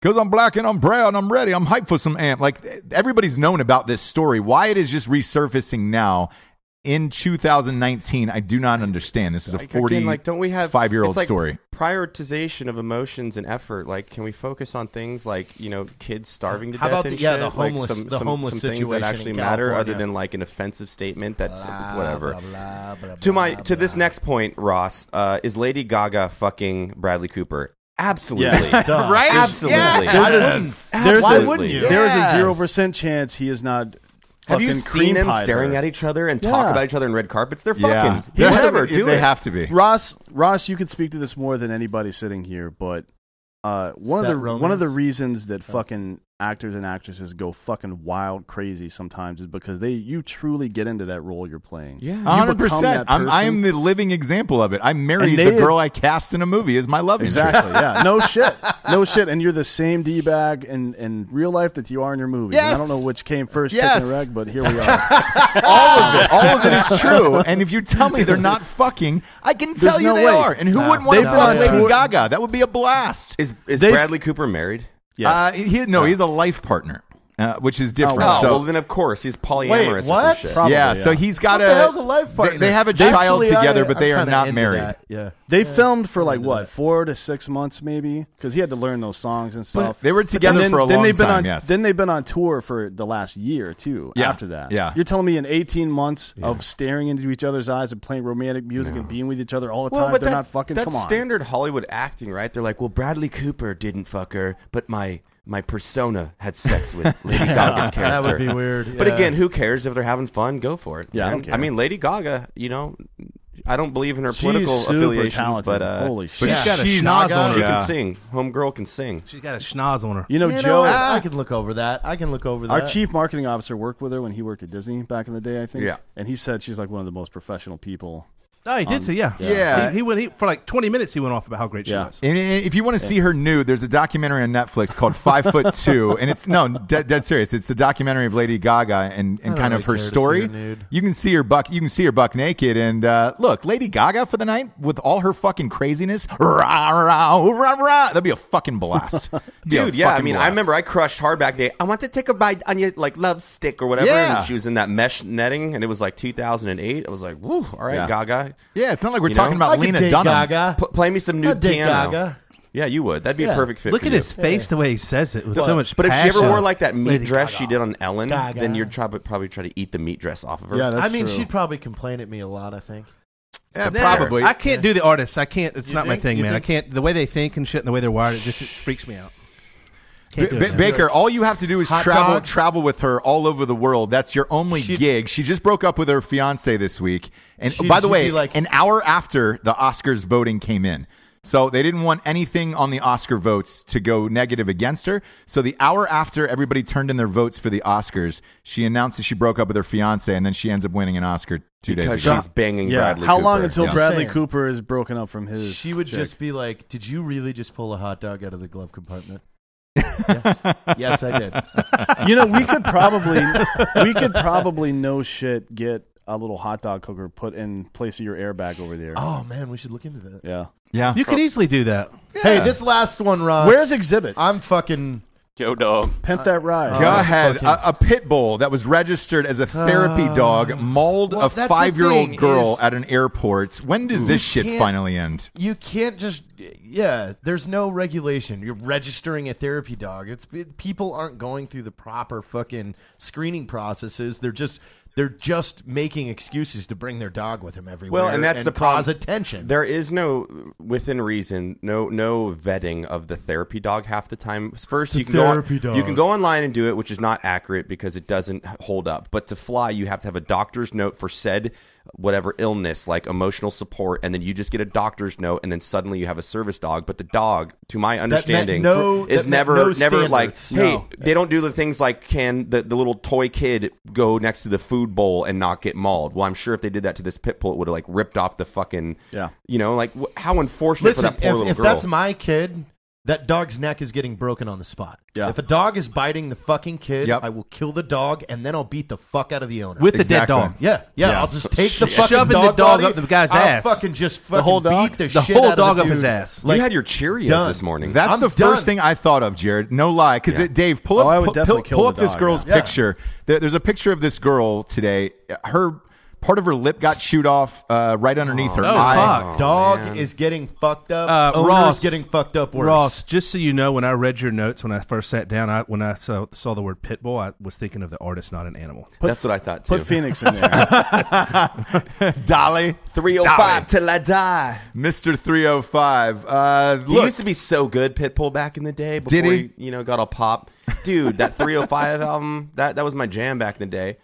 Because I'm black and I'm proud and I'm ready. I'm hyped for some amp. Like everybody's known about this story. Why it is just resurfacing now in 2019, I do not understand. This is a 40 again, like don't we have five year old like story. Prioritization of emotions and effort. Like, can we focus on things like you know kids starving to How death about and yeah, shit? the Like, homeless- some, the some, homeless some things that actually matter, other than like an offensive statement that's Blah, whatever. blah, blah, blah, to my blah, to this next point, Ross, uh, is Lady Gaga fucking Bradley Cooper? Absolutely, Yes. *laughs* Right? Absolutely. Yeah. There's a, Why there's a, wouldn't you? There is a zero percent chance he is not. Have you seen them staring at each other and talk Yeah. about each other in red carpets? They're Yeah. fucking They have to whatever. be- Do they it. have to be. Ross, Ross, you could speak to this more than anybody sitting here, but uh, one Set of the one of the reasons that fucking actors and actresses go fucking wild crazy sometimes is because they you truly get into that role you're playing. Yeah. hundred percent. I'm I am the living example of it. I married the girl I cast in a movie as my love Exactly. interest. *laughs* Yeah. No shit. No shit. And you're the same d bag in, in real life that you are in your movie. And I don't know which came first, Yes. chicken or egg, but here we are. *laughs* All of it. All of it is true. And if you tell me they're not fucking, I can tell There's you no they way. are. And who Nah. wouldn't want to They've fuck been on Lady tour- Gaga? That would be a blast. Is is They've- Bradley Cooper married? Yes. Uh, he, no, he's a life partner, uh, which is different. Oh, so well, then of course he's polyamorous. or some what? shit. Probably, yeah, yeah. so he's got What a. the hell's a life they- partner? They, have a They- child Actually, I- together, but they I'm are not married. that, Yeah. They filmed for like what that. four to six months, maybe, because he had to learn those songs and stuff. they were together then- for a then long they've been time, On, yes. Then they've been on tour for the last year too. Yeah, After that, yeah. You're telling me in 18 months of staring into each other's eyes and playing romantic music and being with each other all the Well, time, but they're not fucking. that's come on. standard Hollywood acting, right? They're like, well, Bradley Cooper didn't fuck her, but my my persona had sex with Lady *laughs* Gaga's character. That would be weird. But again, who cares if they're having fun? Go for it. Yeah, I man. don't care. mean, Lady Gaga, you know, I don't believe in her She's political super affiliations, talented. but uh, Holy shit. She's got a She's schnoz Gaga. on her. she Yeah. can sing. Homegirl can sing. She's got a schnoz on her. You know, You know, Joe. I, I can look over that. I can look over that. Our chief marketing officer worked with her when he worked at Disney back in the day, I think. Yeah. And he said she's like one of the most professional people. Oh, he did Um, say, yeah. yeah. He, he went he, for like 20 minutes. He went off about how great she Yeah. was. And and if you want to see her nude, there's a documentary on Netflix called Five Foot *laughs* Two, and it's no dead, dead serious. It's the documentary of Lady Gaga and, and don't kind of her care to see story. her. You can see her buck. You can see her buck naked. And uh, look, Lady Gaga for the night with all her fucking craziness. Rah, rah, rah, rah, that'd be a fucking blast, *laughs* Dude, yeah, I fucking mean, I remember I crushed hard back day. I want to take a bite on your like love stick or whatever. Yeah. And she was in that mesh netting, and it was like 2008. I was like, woo, all right, Yeah. Gaga, Yeah, it's not like we're You talking know? about I could Lena dig Dunham. Gaga. P- play me some I'd nude piano. Gaga. Yeah, you would. That'd be Yeah. a perfect fit. Look for at you. his face, the way he says it, with so much But if she ever wore like that meat Lady dress Gaga. she did on Ellen, Gaga. then you'd try, probably try to eat the meat dress off of her. Yeah, that's I mean, true. she'd probably complain at me a lot. I think. Yeah, There. probably. I can't do the artists. I can't. It's You not my think- thing, you man. I can't. The way they think and shit, and the way they're wired, it just it freaks me out. Can't Ba- Ba- Baker, all you have to do is Hot travel dogs. travel with her all over the world. That's your only She'd- gig. She just broke up with her fiance this week, and She'd- by the she'd way, be like- an hour after the Oscars voting came in. So they didn't want anything on the Oscar votes to go negative against her. So the hour after everybody turned in their votes for the Oscars, she announced that she broke up with her fiance, and then she ends up winning an Oscar two because days ago. she's banging yeah. Bradley. How Cooper. long until Yeah. Bradley Saying. Cooper is broken up from his? She would chick? just be like, "Did you really just pull a hot dog out of the glove compartment?" Yes. yes, I did. *laughs* you know, we could probably, we could probably no shit get a little hot dog cooker put in place of your airbag over there. Oh man, we should look into that. Yeah. yeah, You could easily do that. Hey, this last one, Ross. Where's Exhibit? I'm fucking. Yo, dog. Pimp that uh, ride. Go Oh, ahead. A, a pit bull that was registered as a therapy uh, dog mauled well, a that's the five year old thing girl is- at an airport. When does this shit can't- finally end? You can't just. Yeah, there's no regulation. You're registering a therapy dog. It's people aren't going through the proper fucking screening processes. They're just. They're just making excuses to bring their dog with them everywhere. Well, and that's the cause problem. attention. There is no, within reason, no no vetting of the therapy dog half the time. First, you can go on, dog. you can go online and do it, which is not accurate because it doesn't hold up. But to fly, you have to have a doctor's note for said whatever illness, like emotional support, and then you just get a doctor's note, and then suddenly you have a service dog. But the dog, to my understanding, no- is never no never like hey, No. they don't do the things like can the, the little toy kid go next to the food bowl and not get mauled. Well, I'm sure if they did that to this pit bull, it would have like ripped off the fucking Yeah. You know, like how unfortunate for that poor if, little if girl. that's my kid, that dog's neck is getting broken on the spot. Yeah. If a dog is biting the fucking kid, Yep. I will kill the dog and then I'll beat the fuck out of the owner. with the dead Exactly. dog. yeah, yeah, Yeah. I'll just take the Sh- fucking shoving dog, the dog body, up the guy's I'll ass. fucking just fucking whole dog? beat the, The shit whole out of dog the up his dude. ass. you had your Cheerios done. this morning. That's I'm the done. first thing I thought of, Jared. No lie, because Dave, pull up, Oh, I would pull, definitely pull, kill pull the up this dog, girl's yeah. Yeah. picture. There, there's a picture of this girl today. Her part of her lip got chewed off uh, right underneath her Oh, eye. fuck. Dog man. is getting fucked up. Uh, Owner's Ross- getting fucked up worse. Ross, just so you know, when I read your notes when I first sat down, I, when I saw, saw the word pit bull, I was thinking of the artist, not an animal. That's what I thought too. Put Phoenix in there. *laughs* Dolly, 305 till I die. Mr. 305. Uh, He used to be so good, Pitbull, back in the day. Before Did he? You know, got all pop. Dude, that 305 *laughs* album, that, that was my jam back in the day.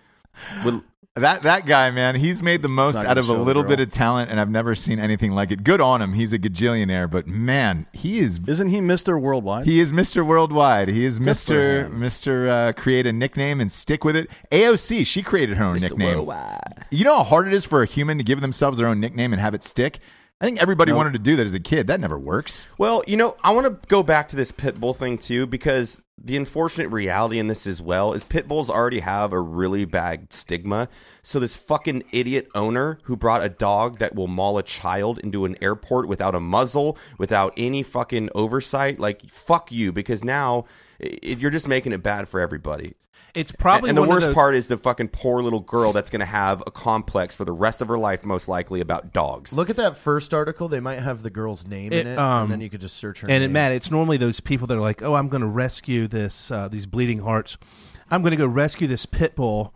With, that that guy, man, he's made the most out of a little girl. bit of talent, and I've never seen anything like it. Good on him. He's a gajillionaire, but man, he is Isn't he Mr. Worldwide? He is Mr. Worldwide. He is Mr. Mr. Uh, create a nickname and stick with it. AOC, she created her own Mr. nickname. Worldwide. You know how hard it is for a human to give themselves their own nickname and have it stick? I think everybody wanted to do that as a kid. That never works. Well, you know, I want to go back to this pit bull thing too because the unfortunate reality in this as well is pit bulls already have a really bad stigma. So this fucking idiot owner who brought a dog that will maul a child into an airport without a muzzle, without any fucking oversight, like fuck you because now you're just making it bad for everybody. It's probably and the one of worst those- part is the fucking poor little girl that's going to have a complex for the rest of her life, most likely about dogs. Look at that first article. They might have the girl's name in It, it, um, and then you could just search her And it, name. Mat, it's normally those people that are like, "Oh, I'm going to rescue this uh, these bleeding hearts. I'm going to go rescue this pit bull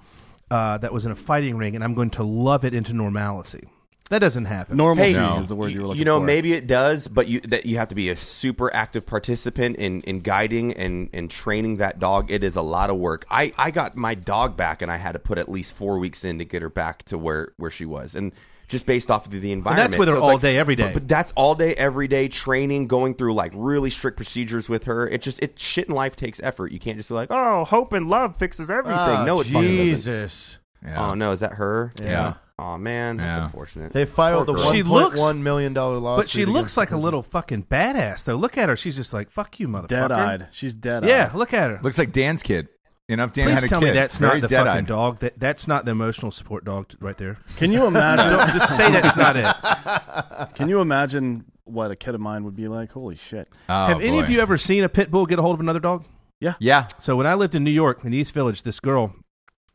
uh, that was in a fighting ring, and I'm going to love it into normalcy." That doesn't happen. Normalcy Hey, is the word you were looking for. you know, for. maybe it does, but you that you have to be a super active participant in, in guiding and, and training that dog. It is a lot of work. I, I got my dog back, and I had to put at least four weeks in to get her back to where, where she was, and just based off of the, the environment. that's with her it's all day, every day. But, but that's all day, every day training, going through like really strict procedures with her. It just it shit in life takes effort. You can't just be like, oh, hope and love fixes everything. Ah, no, it fucking doesn't. Jesus. Oh no, is that her? Yeah. Oh man, that's Yeah. unfortunate. They filed the Poor girl. She one looks- point one million dollar lawsuit. but she looks against like the a little fucking badass, though. Look at her; she's just like, "Fuck you, motherfucker." Dead eyed. She's dead eyed. Yeah, look at her. Looks like Dan's kid. Enough know, if Dan Please had a tell kid, me that's very not the dead-eyed. fucking dog. That that's not the emotional support dog t- right there. Can you imagine? *laughs* Don't just say that's not it. *laughs* can you imagine what a kid of mine would be like? Holy shit! Oh, Have any of you ever seen a pit bull get a hold of another dog? Yeah. Yeah. So when I lived in New York in the East Village, this girl,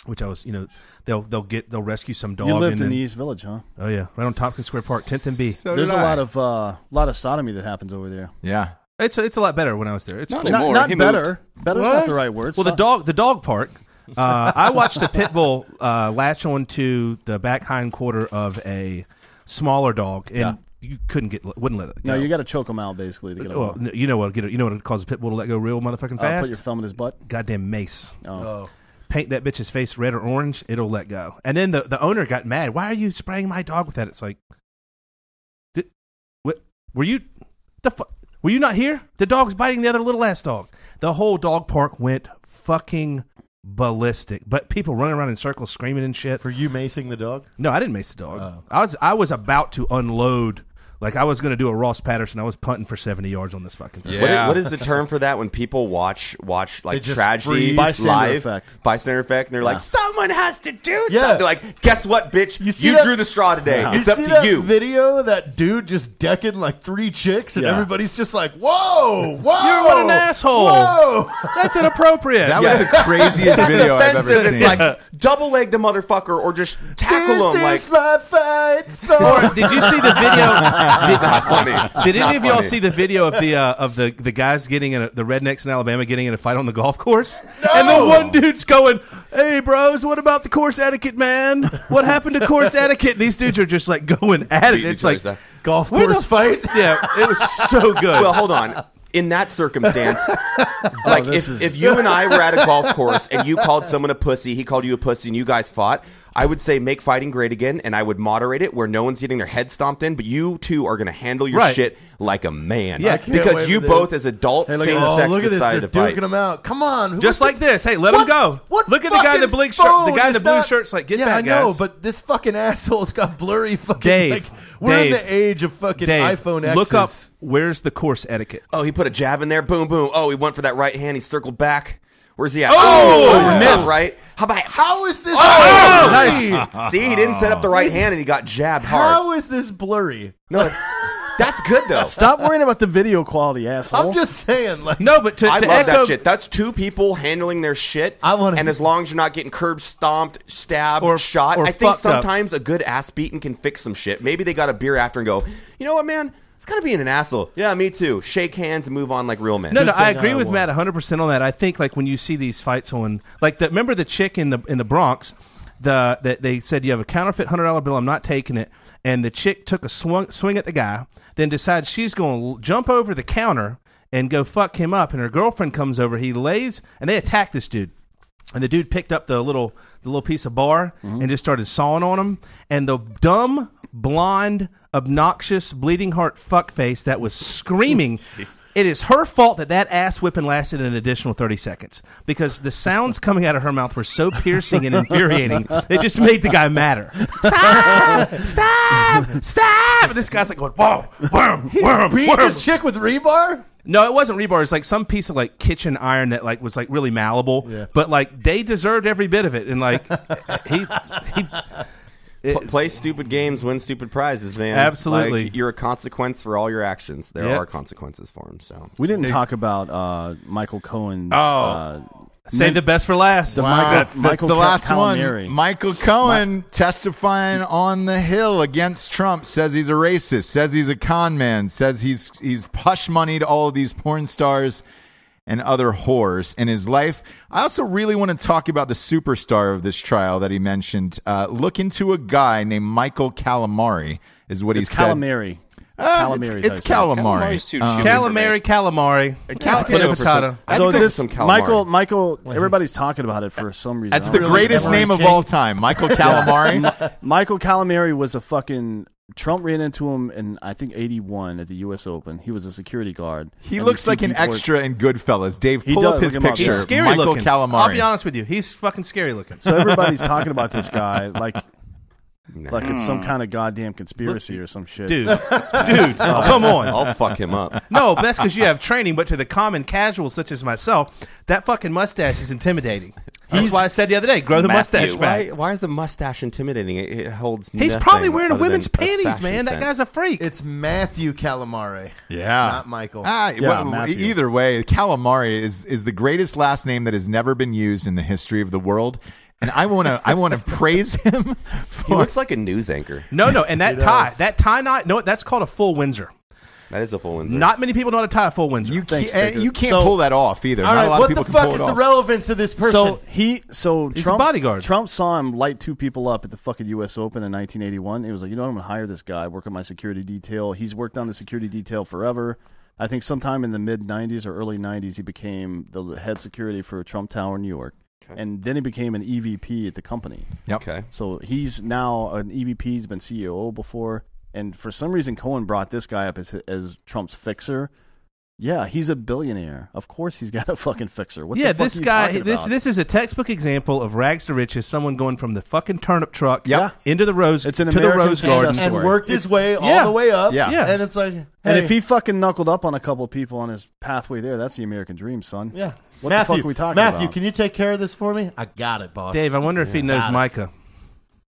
which I was, you know, they'll they'll get they'll rescue some dog. You lived and in then- the East Village, huh? Oh yeah, right on Tompkins Square Park, 10th and B. So There's did a I. lot of uh, lot of sodomy that happens over there. Yeah. It's it's a lot better when I was there. It's Not cool. Not, Anymore. not He better. Better's What? not the right word. Well, the dog the dog park. Uh, *laughs* I watched a pit bull uh, latch onto the back hind quarter of a smaller dog, and Yeah. you couldn't get wouldn't let it go. No, you got to choke him out basically to get him. Well, off. you know what? Get it, you know what it causes a pit bull to let go real motherfucking Uh, fast. put your thumb in his butt. Goddamn mace. Oh. Paint that bitch's face red or orange, it'll let go. And then the, the owner got mad. Why are you spraying my dog with that? It's like, did, what, were you the fu- were you not here? The dog's biting the other little ass dog. The whole dog park went fucking ballistic. But people running around in circles screaming and shit. For you macing the dog? No, I didn't mace the dog. Oh. I was I was about to unload. Like I was going to do a Ross Patterson. I was punting for seventy yards on this fucking thing. Yeah. What is, what is the term for that when people watch watch like They tragedy freeze. Bystander live effect. bystander effect and they're like someone has to do Yeah. something like guess what bitch you, see that- drew the straw today Yeah. it's you up see to that you video that dude just decking like three chicks, and Yeah. everybody's just like, "Whoa, *laughs* whoa, You're what an asshole. Whoa, *laughs* That's inappropriate. That was the *laughs* craziest That's video I've ever seen. It's seen. like double leg the motherfucker or just tackle this him like is my fight song." Or did you see the video? It's not funny Did It's not any of y'all funny. see the video of the uh, of the the guys getting in a, the rednecks in Alabama getting in a fight on the golf course? And the one dude's going, "Hey, bros, what about the course etiquette, man? What happened to course etiquette?" And these dudes are just like going at it. Beating It's each like, stuff. golf Where course the- fight. yeah, it was so good. well hold on in that circumstance *laughs* like this if, is- if you and I were at a golf course and you called someone a pussy he called you a pussy and you guys fought I would say make fighting great again, and I would moderate it where no one's getting their head stomped in, but you two are going to handle your Right. shit like a man. Yeah. I can't because you for both, this. as adults, Hey, look same at, oh, sex, look at this. They're to fight. duking them out. Come on. Just What's like this. Hey, let 'em what- go. What Look at the guy in the fucking blue shirt- the phone guy in the is blue not- shirt's like, get yeah, back, I know, guys. but this fucking *laughs* asshole's got blurry fucking. Dave, like, we're in the age of fucking Dave, iPhone X's. look up where's the course etiquette. Oh, he put a jab in there. Boom, boom. Oh, he went for that right hand. He circled back. Where's he at? Oh, oh, oh missed. missed. Right? How about How is this? Oh, blurry? Oh, nice. *laughs* See, he didn't set up the right hand and he got jabbed hard. How is this blurry? No, that's good though. *laughs* Stop worrying about the video quality, asshole. I'm just saying, like, No, but to, I to love echo, that shit. That's two people handling their shit. I wanna- and as long as you're not getting curb stomped, stabbed, Or- shot, or I think fucked up. sometimes a good ass beating can fix some shit. Maybe they got a beer after and go, you know what, man? It's kind of being an asshole. Yeah, me too. Shake hands and move on like real men. No, no, I agree I with. Mat 100 percent on that. I think like when you see these fights on, like the, remember the chick in the in the Bronx, the that they said you have a counterfeit hundred dollar bill, I'm not taking it, and the chick took a swung, swing at the guy, then decides she's going to jump over the counter and go fuck him up, and her girlfriend comes over, he lays, and they attack this dude. And the dude picked up the little the little piece of bar mm-hmm. and just started sawing on him. And the dumb, blonde, obnoxious, bleeding heart fuckface that was screaming, *laughs* "It is her fault that that ass whipping lasted an additional thirty seconds because the sounds coming out of her mouth were so piercing and infuriating. *laughs* It just made the guy madder. Stop! Stop! Stop! And this guy's like going, "Whoa, whoa, whoa, beat whoa." the chick with rebar. No, it wasn't rebar. It's like some piece of like kitchen iron that like was like really malleable. Yeah. But like they deserved every bit of it, and like he he Pl- play stupid games, win stupid prizes, man. Absolutely. Like, you're a consequence for all your actions. There Yep. are consequences for them. So we didn't talk about uh, Michael Cohen's. Oh. uh, save the best for last. The Wow, Michael- that's, that's Michael the last Calamari. one. Michael Cohen testifying on the Hill against Trump says he's a racist, says he's a con man, says he's he's hush moneyed all of these porn stars and other whores in his life. I also really want to talk about the superstar of this trial that he mentioned. Uh, look into a guy named Michael Calamari, is what it's he said. calamari. Uh, Calamari it's it's say it. calamari. Calamari's Um. Calamari, calamari. Cal- Potato, for some- I'd So stick this some calamari. Michael, Michael, everybody's talking about it for some reason. That's the really greatest know. name of all time, Michael Calamari. *laughs* Michael Calamari was a fucking. Trump ran into him in I think '81 at the U.S. Open. He was a security guard. He looks like an extra in Goodfellas. Dave, He pull does, up his look him up. picture. He's scary Michael looking. Calamari. I'll be honest with you. He's fucking scary looking. So everybody's talking about this guy like, like it's some kind of goddamn conspiracy or some shit. Dude, *laughs* dude, come on. I'll fuck him up. No, but that's because you have training. But to the common casual such as myself, that fucking mustache is intimidating. That's why I said the other day, grow the mustache Why, back. why is the mustache intimidating? It, it holds. He's probably wearing a women's panties, fashion man. That guy's a freak. It's Matthew Calamari. Yeah. Not Michael. Ah, Yeah, well, Matthew. either way, Calamari is is the greatest last name that has never been used in the history of the world, and I want to I want to praise him. *laughs* He looks like a news anchor. no, no, and that tie, that tie knot, no, that's called a full Windsor. That is a full Windsor. Not many people know how to tie a full Windsor. you Thanks, can't, eh, Sticker. you can't So- pull that off either. All Not right, a lot what of the people can fuck pull is it the off. relevance of this person? So he, so He's a Trump, bodyguard. Trump saw him light two people up at the fucking U.S. Open in 1981. He was like, you know what, I'm gonna hire this guy, work on my security detail. He's worked on the security detail forever. I think sometime in the mid 90s or early 90s, he became the head security for Trump Tower, New York, and then he became an EVP at the company. Yep. Okay. So he's now an EVP. He's been CEO before, and for some reason, Cohen brought this guy up as as Trump's fixer. Yeah, he's a billionaire. Of course, he's got a fucking fixer. What yeah, the fuck this are you guy. talking This about? this is a textbook example of rags to riches. Someone going from the fucking turnip truck Yeah. into the rose It's an to the American rose success garden. story. and worked his way all Yeah. the way up. Yeah. Yeah. And it's like, And if he fucking knuckled up on a couple of people on his pathway there, that's the American dream, son. yeah. What the Matthew, fuck are we talking Matthew, about? Matthew, can you take care of this for me? I got it, boss. Dave, I wonder if he knows Micah. it.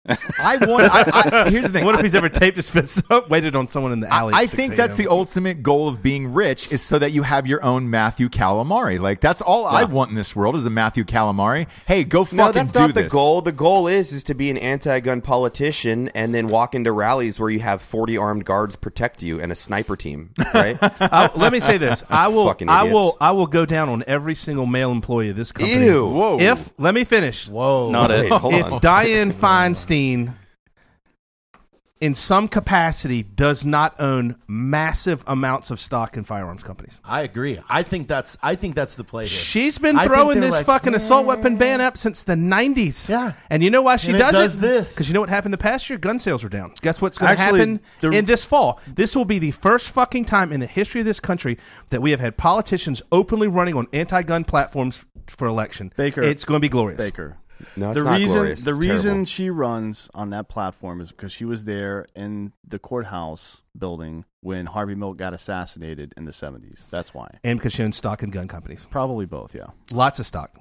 Micah. I want. I, I, here's the thing. What if he's ever taped his fists up, waited on someone in the alley? I, I think that's the ultimate goal of being rich is so that you have your own Matthew Calamari. Like that's all I want in this world is a Matthew Calamari. Hey, go fucking No, that's do not the goal. The goal is is to be an anti-gun politician and then walk into rallies where you have 40 armed guards protect you and a sniper team, right? *laughs* I- let me say this: I will, Fucking I will, I will go down on every single male employee of this company. Ew. Whoa. If let me finish. Whoa. Not it. Wait, hold if on. Dianne Feinstein in some capacity, does not own massive amounts of stock in firearms companies. I agree. I think that's I think that's the play here. She's been I throwing this like, fucking assault weapon ban up since the 90s. Yeah. And you know why she And it does, does this. Because you know what happened the past year? Gun sales were down. Guess what's going to happen the- in this fall? This will be the first fucking time in the history of this country that we have had politicians openly running on anti-gun platforms for election. Baker. It's going to be glorious. Baker. No, it's the not reason glorious. the It's reason terrible. she runs on that platform is because she was there in the courthouse building when Harvey Milk got assassinated in the 70s. That's why. And because she owns stock in gun companies. Probably both, yeah. Lots of stock.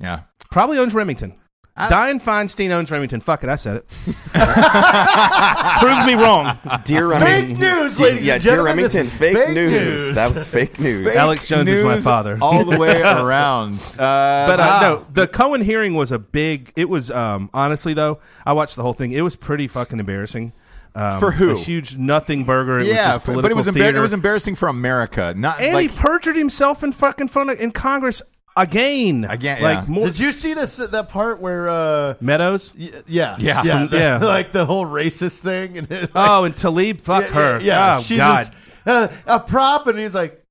Yeah. Probably owns Remington. Dianne Feinstein owns Remington. Fuck it, I said it. *laughs* Proves me wrong. Dear Remington. Fake news, ladies yeah, and Dear gentlemen, this Remington. is Fake, fake news. news. That was fake news. Fake Alex Jones is my father. all the way *laughs* around. Uh, But uh, wow. no, the Cohen hearing was a big. It was um, honestly though, I watched the whole thing. It was pretty fucking embarrassing. Um, For who? A huge nothing burger. It yeah, was just but it was embar- it was embarrassing for America. Not and like he perjured himself in fucking front of, in Congress again. Again, like yeah. more Did you see this that part where uh Meadows. y- yeah Yeah. yeah, the- Yeah. *laughs* like the whole racist thing and it, Oh, and Tlaib, fuck yeah, her. yeah, oh she God. just uh, a prop and he's like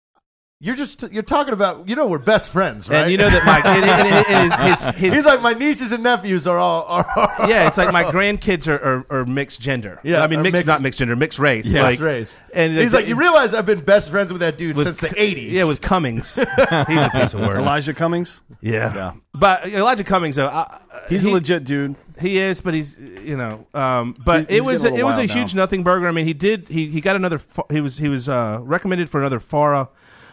you're just you're talking about you know we're best friends right And you know that my and, and, and, and his, his, *laughs* his he's like my nieces and nephews are all are, are *laughs* yeah, it's like my *laughs* grandkids are, are, are mixed gender. Yeah, I mean mixed, mixed- not mixed gender, mixed race. yeah, like, race. And he's the- like, you realize I've been best friends with that dude with- since the '80s. Yeah, with Cummings. He's a piece of work. Elijah Cummings? Yeah. Yeah. But Elijah Cummings, though, I, He's he, a legit dude. He is, but he's you know, um, but He's- he's it was a it was a wild huge nothing burger. I mean, he did he he got another he was he was uh, recommended for another FARA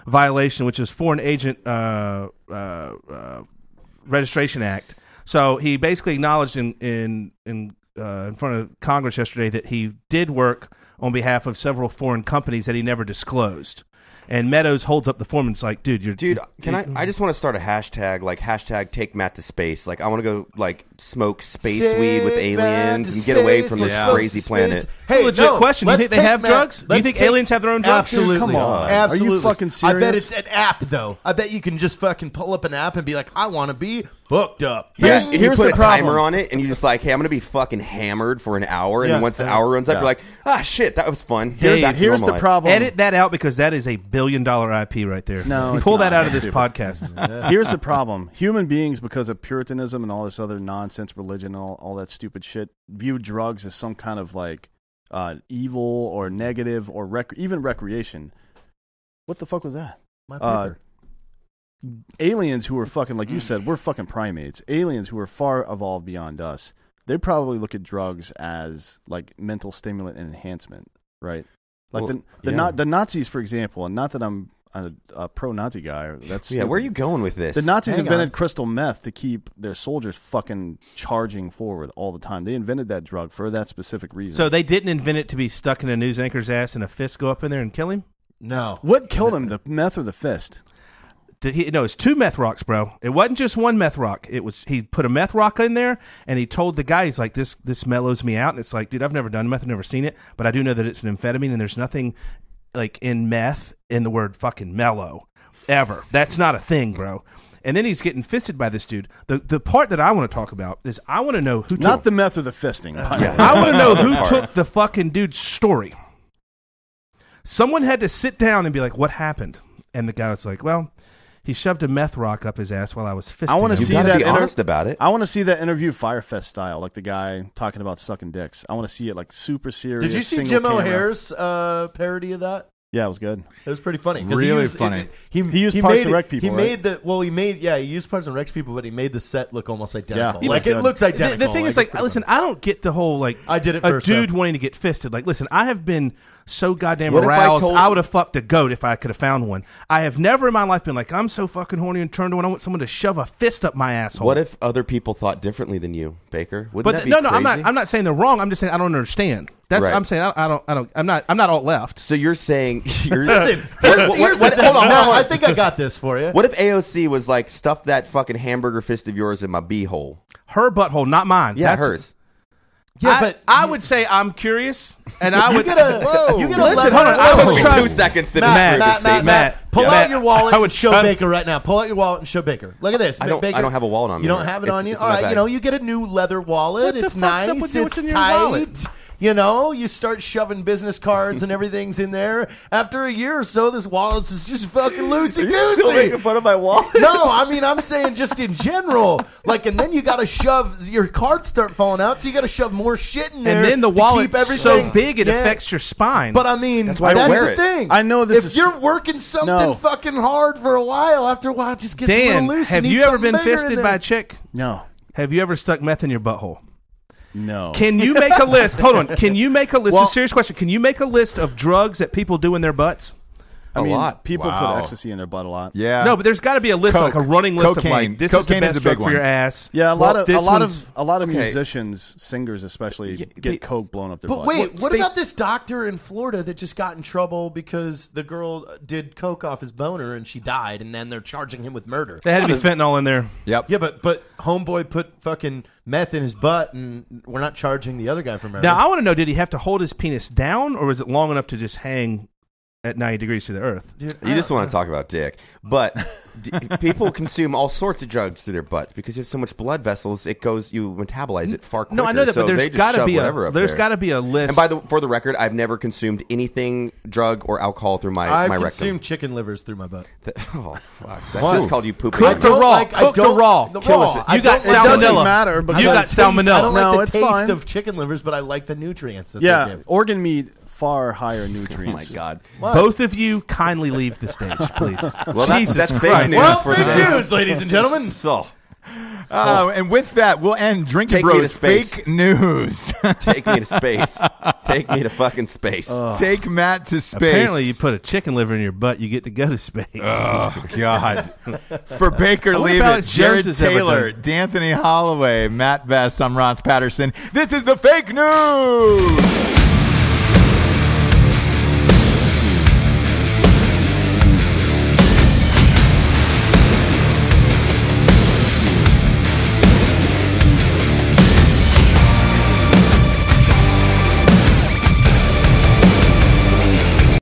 violation, which is Foreign Agent uh, uh, uh, Registration Act. So he basically acknowledged in in in uh, in front of Congress yesterday that he did work on behalf of several foreign companies that he never disclosed. And Meadows holds up the form and it's like, dude, you're Dude, can I? I just want to start a hashtag like hashtag Take Mat to Space. Like I want to go like smoke space weed with aliens and get away from this let's crazy to planet. Hey, It's a legit question. Do you think they have Mat- drugs? Do you think take- aliens have their own drugs? Absolutely. Come on. Absolutely. Are you fucking serious? I bet it's an app though. I bet you can just fucking pull up an app and be like, I want to be hooked up. Yeah, Here's- and you put the a problem. timer on it, and you're just like, "Hey, I'm gonna be fucking hammered for an hour." And Yeah. then once the hour runs up, Yeah. you're like, "Ah, shit, that was fun." Here's- Here's normal the life. problem. Edit that out because that is a billion dollar IP right there. No, pull not. that out of this podcast. *laughs* Here's the problem: human beings, because of Puritanism and all this other nonsense, religion, and all, all that stupid shit, view drugs as some kind of like uh, evil or negative or rec- even recreation. What the fuck was that? My Uh, paper. aliens who are fucking like you said, we're fucking primates. Aliens who are far evolved beyond us. They probably look at drugs as like mental stimulant and enhancement, right? Like Well, the the, yeah. Na- the Nazis, for example, and not that I'm a, a pro Nazi guy. That's Yeah, where are you going with this? The Nazis Hang invented on. crystal meth to keep their soldiers fucking charging forward all the time. They invented that drug for that specific reason. so they didn't invent it to be stuck in a news anchor's ass and a fist go up in there and kill him. no. what killed him, the meth or the fist? Did he, no, it's two meth rocks, bro. It wasn't just one meth rock. It was he put a meth rock in there, and he told the guy, he's like, "This this mellows me out." And it's like, dude, I've never done meth, I've never seen it, but I do know that it's an amphetamine, and there's nothing like in meth in the word fucking mellow ever. That's not a thing, bro. And then he's getting fisted by this dude. The the part that I want to talk about is I want to know who Not took, the meth or the fisting. by the way. I want to know *laughs* who took the fucking dude's story. Someone had to sit down and be like, "What happened?" And the guy was like, "Well, he shoved a meth rock up his ass while I was fisting." I want to see that be inter- honest about it. I want to see that interview Fyre Fest style, like the guy talking about sucking dicks. I want to see it like super serious. Did you see single Jim camera. O'Heir's uh, parody of that? Yeah, it was good. It was pretty funny. 'cause Really he used, funny. He, He used Parks made and Rec people, He right? made the well. He made yeah. He used Parks and Rec people, but he made the set look almost identical. he like it good. looks The- identical. The, thing is, it's like, pretty listen. I don't get the whole like I did it a first, dude though. wanting to get fisted. Like, listen, I have been so goddamn What if I aroused. I, would have fucked a goat if I could have found one. I have never in my life been like, I'm so fucking horny and turned on. I want someone to shove a fist up my asshole. What if other people thought differently than you, Baker? Wouldn't But that be no, no, I'm not. I'm not saying they're wrong. I'm just saying I don't understand. That's Right. I'm saying. I, I don't. I don't. I'm not. I'm not alt left. So you're saying *laughs* you're Listen, here's, what- here's what- the thing. hold on, Mat, hold on. I think I got this for you. What if AOC was like, stuff that fucking hamburger fist of yours in my beehole? Her butthole, not mine. Yeah, That's- hers. Yeah, I, but I would say I'm curious, and I you would. get a *laughs* you get a Listen, leather- hold on, I Whoa, would try- Two seconds to Mat, disprove Mat, this statement. Mat, Mat, pull yeah. out your wallet I would and show try- Baker right now. Pull out your wallet and show Baker. Look at this. I don't- Baker. I don't have a wallet on me You don't have it now. on you. It's- it's All in you know you get a new leather wallet. What it's fuck's nice. with you? It's What's in your tight. Wallet? You know, you start shoving business cards and everything's in there. After a year or so, this wallet is just fucking *laughs* loosey goosey. Still making fun of my wallet. No, I mean I'm saying just in general. Like, and then you got to shove your cards start falling out, so you got to shove more shit in there. And then the to keep wallet's everything so big it Yeah. affects your spine. But I mean, that's, why I wear the it. thing. I know this if is- you're working something No. fucking hard for a while, after a while, it just gets a Dan, little loose. have need you ever been fisted by a chick? No, Have you ever stuck meth in your butthole? No. Can you make a list? Hold on. Can you make a list? Well- a serious question. Can you make a list of drugs that people do in their butts? I A mean, lot. people Wow. put ecstasy in their butt a lot. Yeah. no, but there's got to be a list, like a running list Cocaine. of like this is Cocaine the is best a big drug for your ass. Yeah, a Well, lot of a lot of a lot of okay. musicians, singers especially, they- get coke blown up their But butt. wait, What what state- about this doctor in Florida that just got in trouble because the girl did coke off his boner and she died, and then they're charging him with murder? They had to be fentanyl in there. Yep. Yeah, but but homeboy put fucking meth in his butt, and we're not charging the other guy for murder. Now I want to know: Did he have to hold his penis down, or was it long enough to just hang at ninety degrees to the earth? Dude, You just want to talk about dick, but *laughs* d- people consume all sorts of drugs through their butts because you have so much blood vessels. It goes, you metabolize it far quicker. No, I know that, so but there's got to be a whatever up there's there. got to be a list. And by the for the record, I've never consumed anything drug or alcohol through my I've my consumed rectum. chicken livers through my butt. *laughs* Oh fuck! That's What? just called you pooping. Cooked your or butt. raw? like- Cooked or raw? the Kill raw. You got don't- it doesn't salmonella. matter because You I got don't taste- I don't like it's the taste fine. of chicken livers, but I like the nutrients that they yeah, give. organ meat far higher nutrients. *laughs* Oh my god! Both of you kindly leave the stage, please. *laughs* Well, that's, Jesus that's fake Christ. news Well, for big the news, ladies and gentlemen. *laughs* So Uh, and with that, we'll end Drinking Take me to Bros fake news. take me to space. Take me to fucking space. Take Mat to space. Apparently, you put a chicken liver in your butt, you get to go to space. Oh God! For Baker I Leave it, Jarred Jones Taylor, D'Anthony Halloway, Mat Best. I'm Ross Patterson. This is the fake news.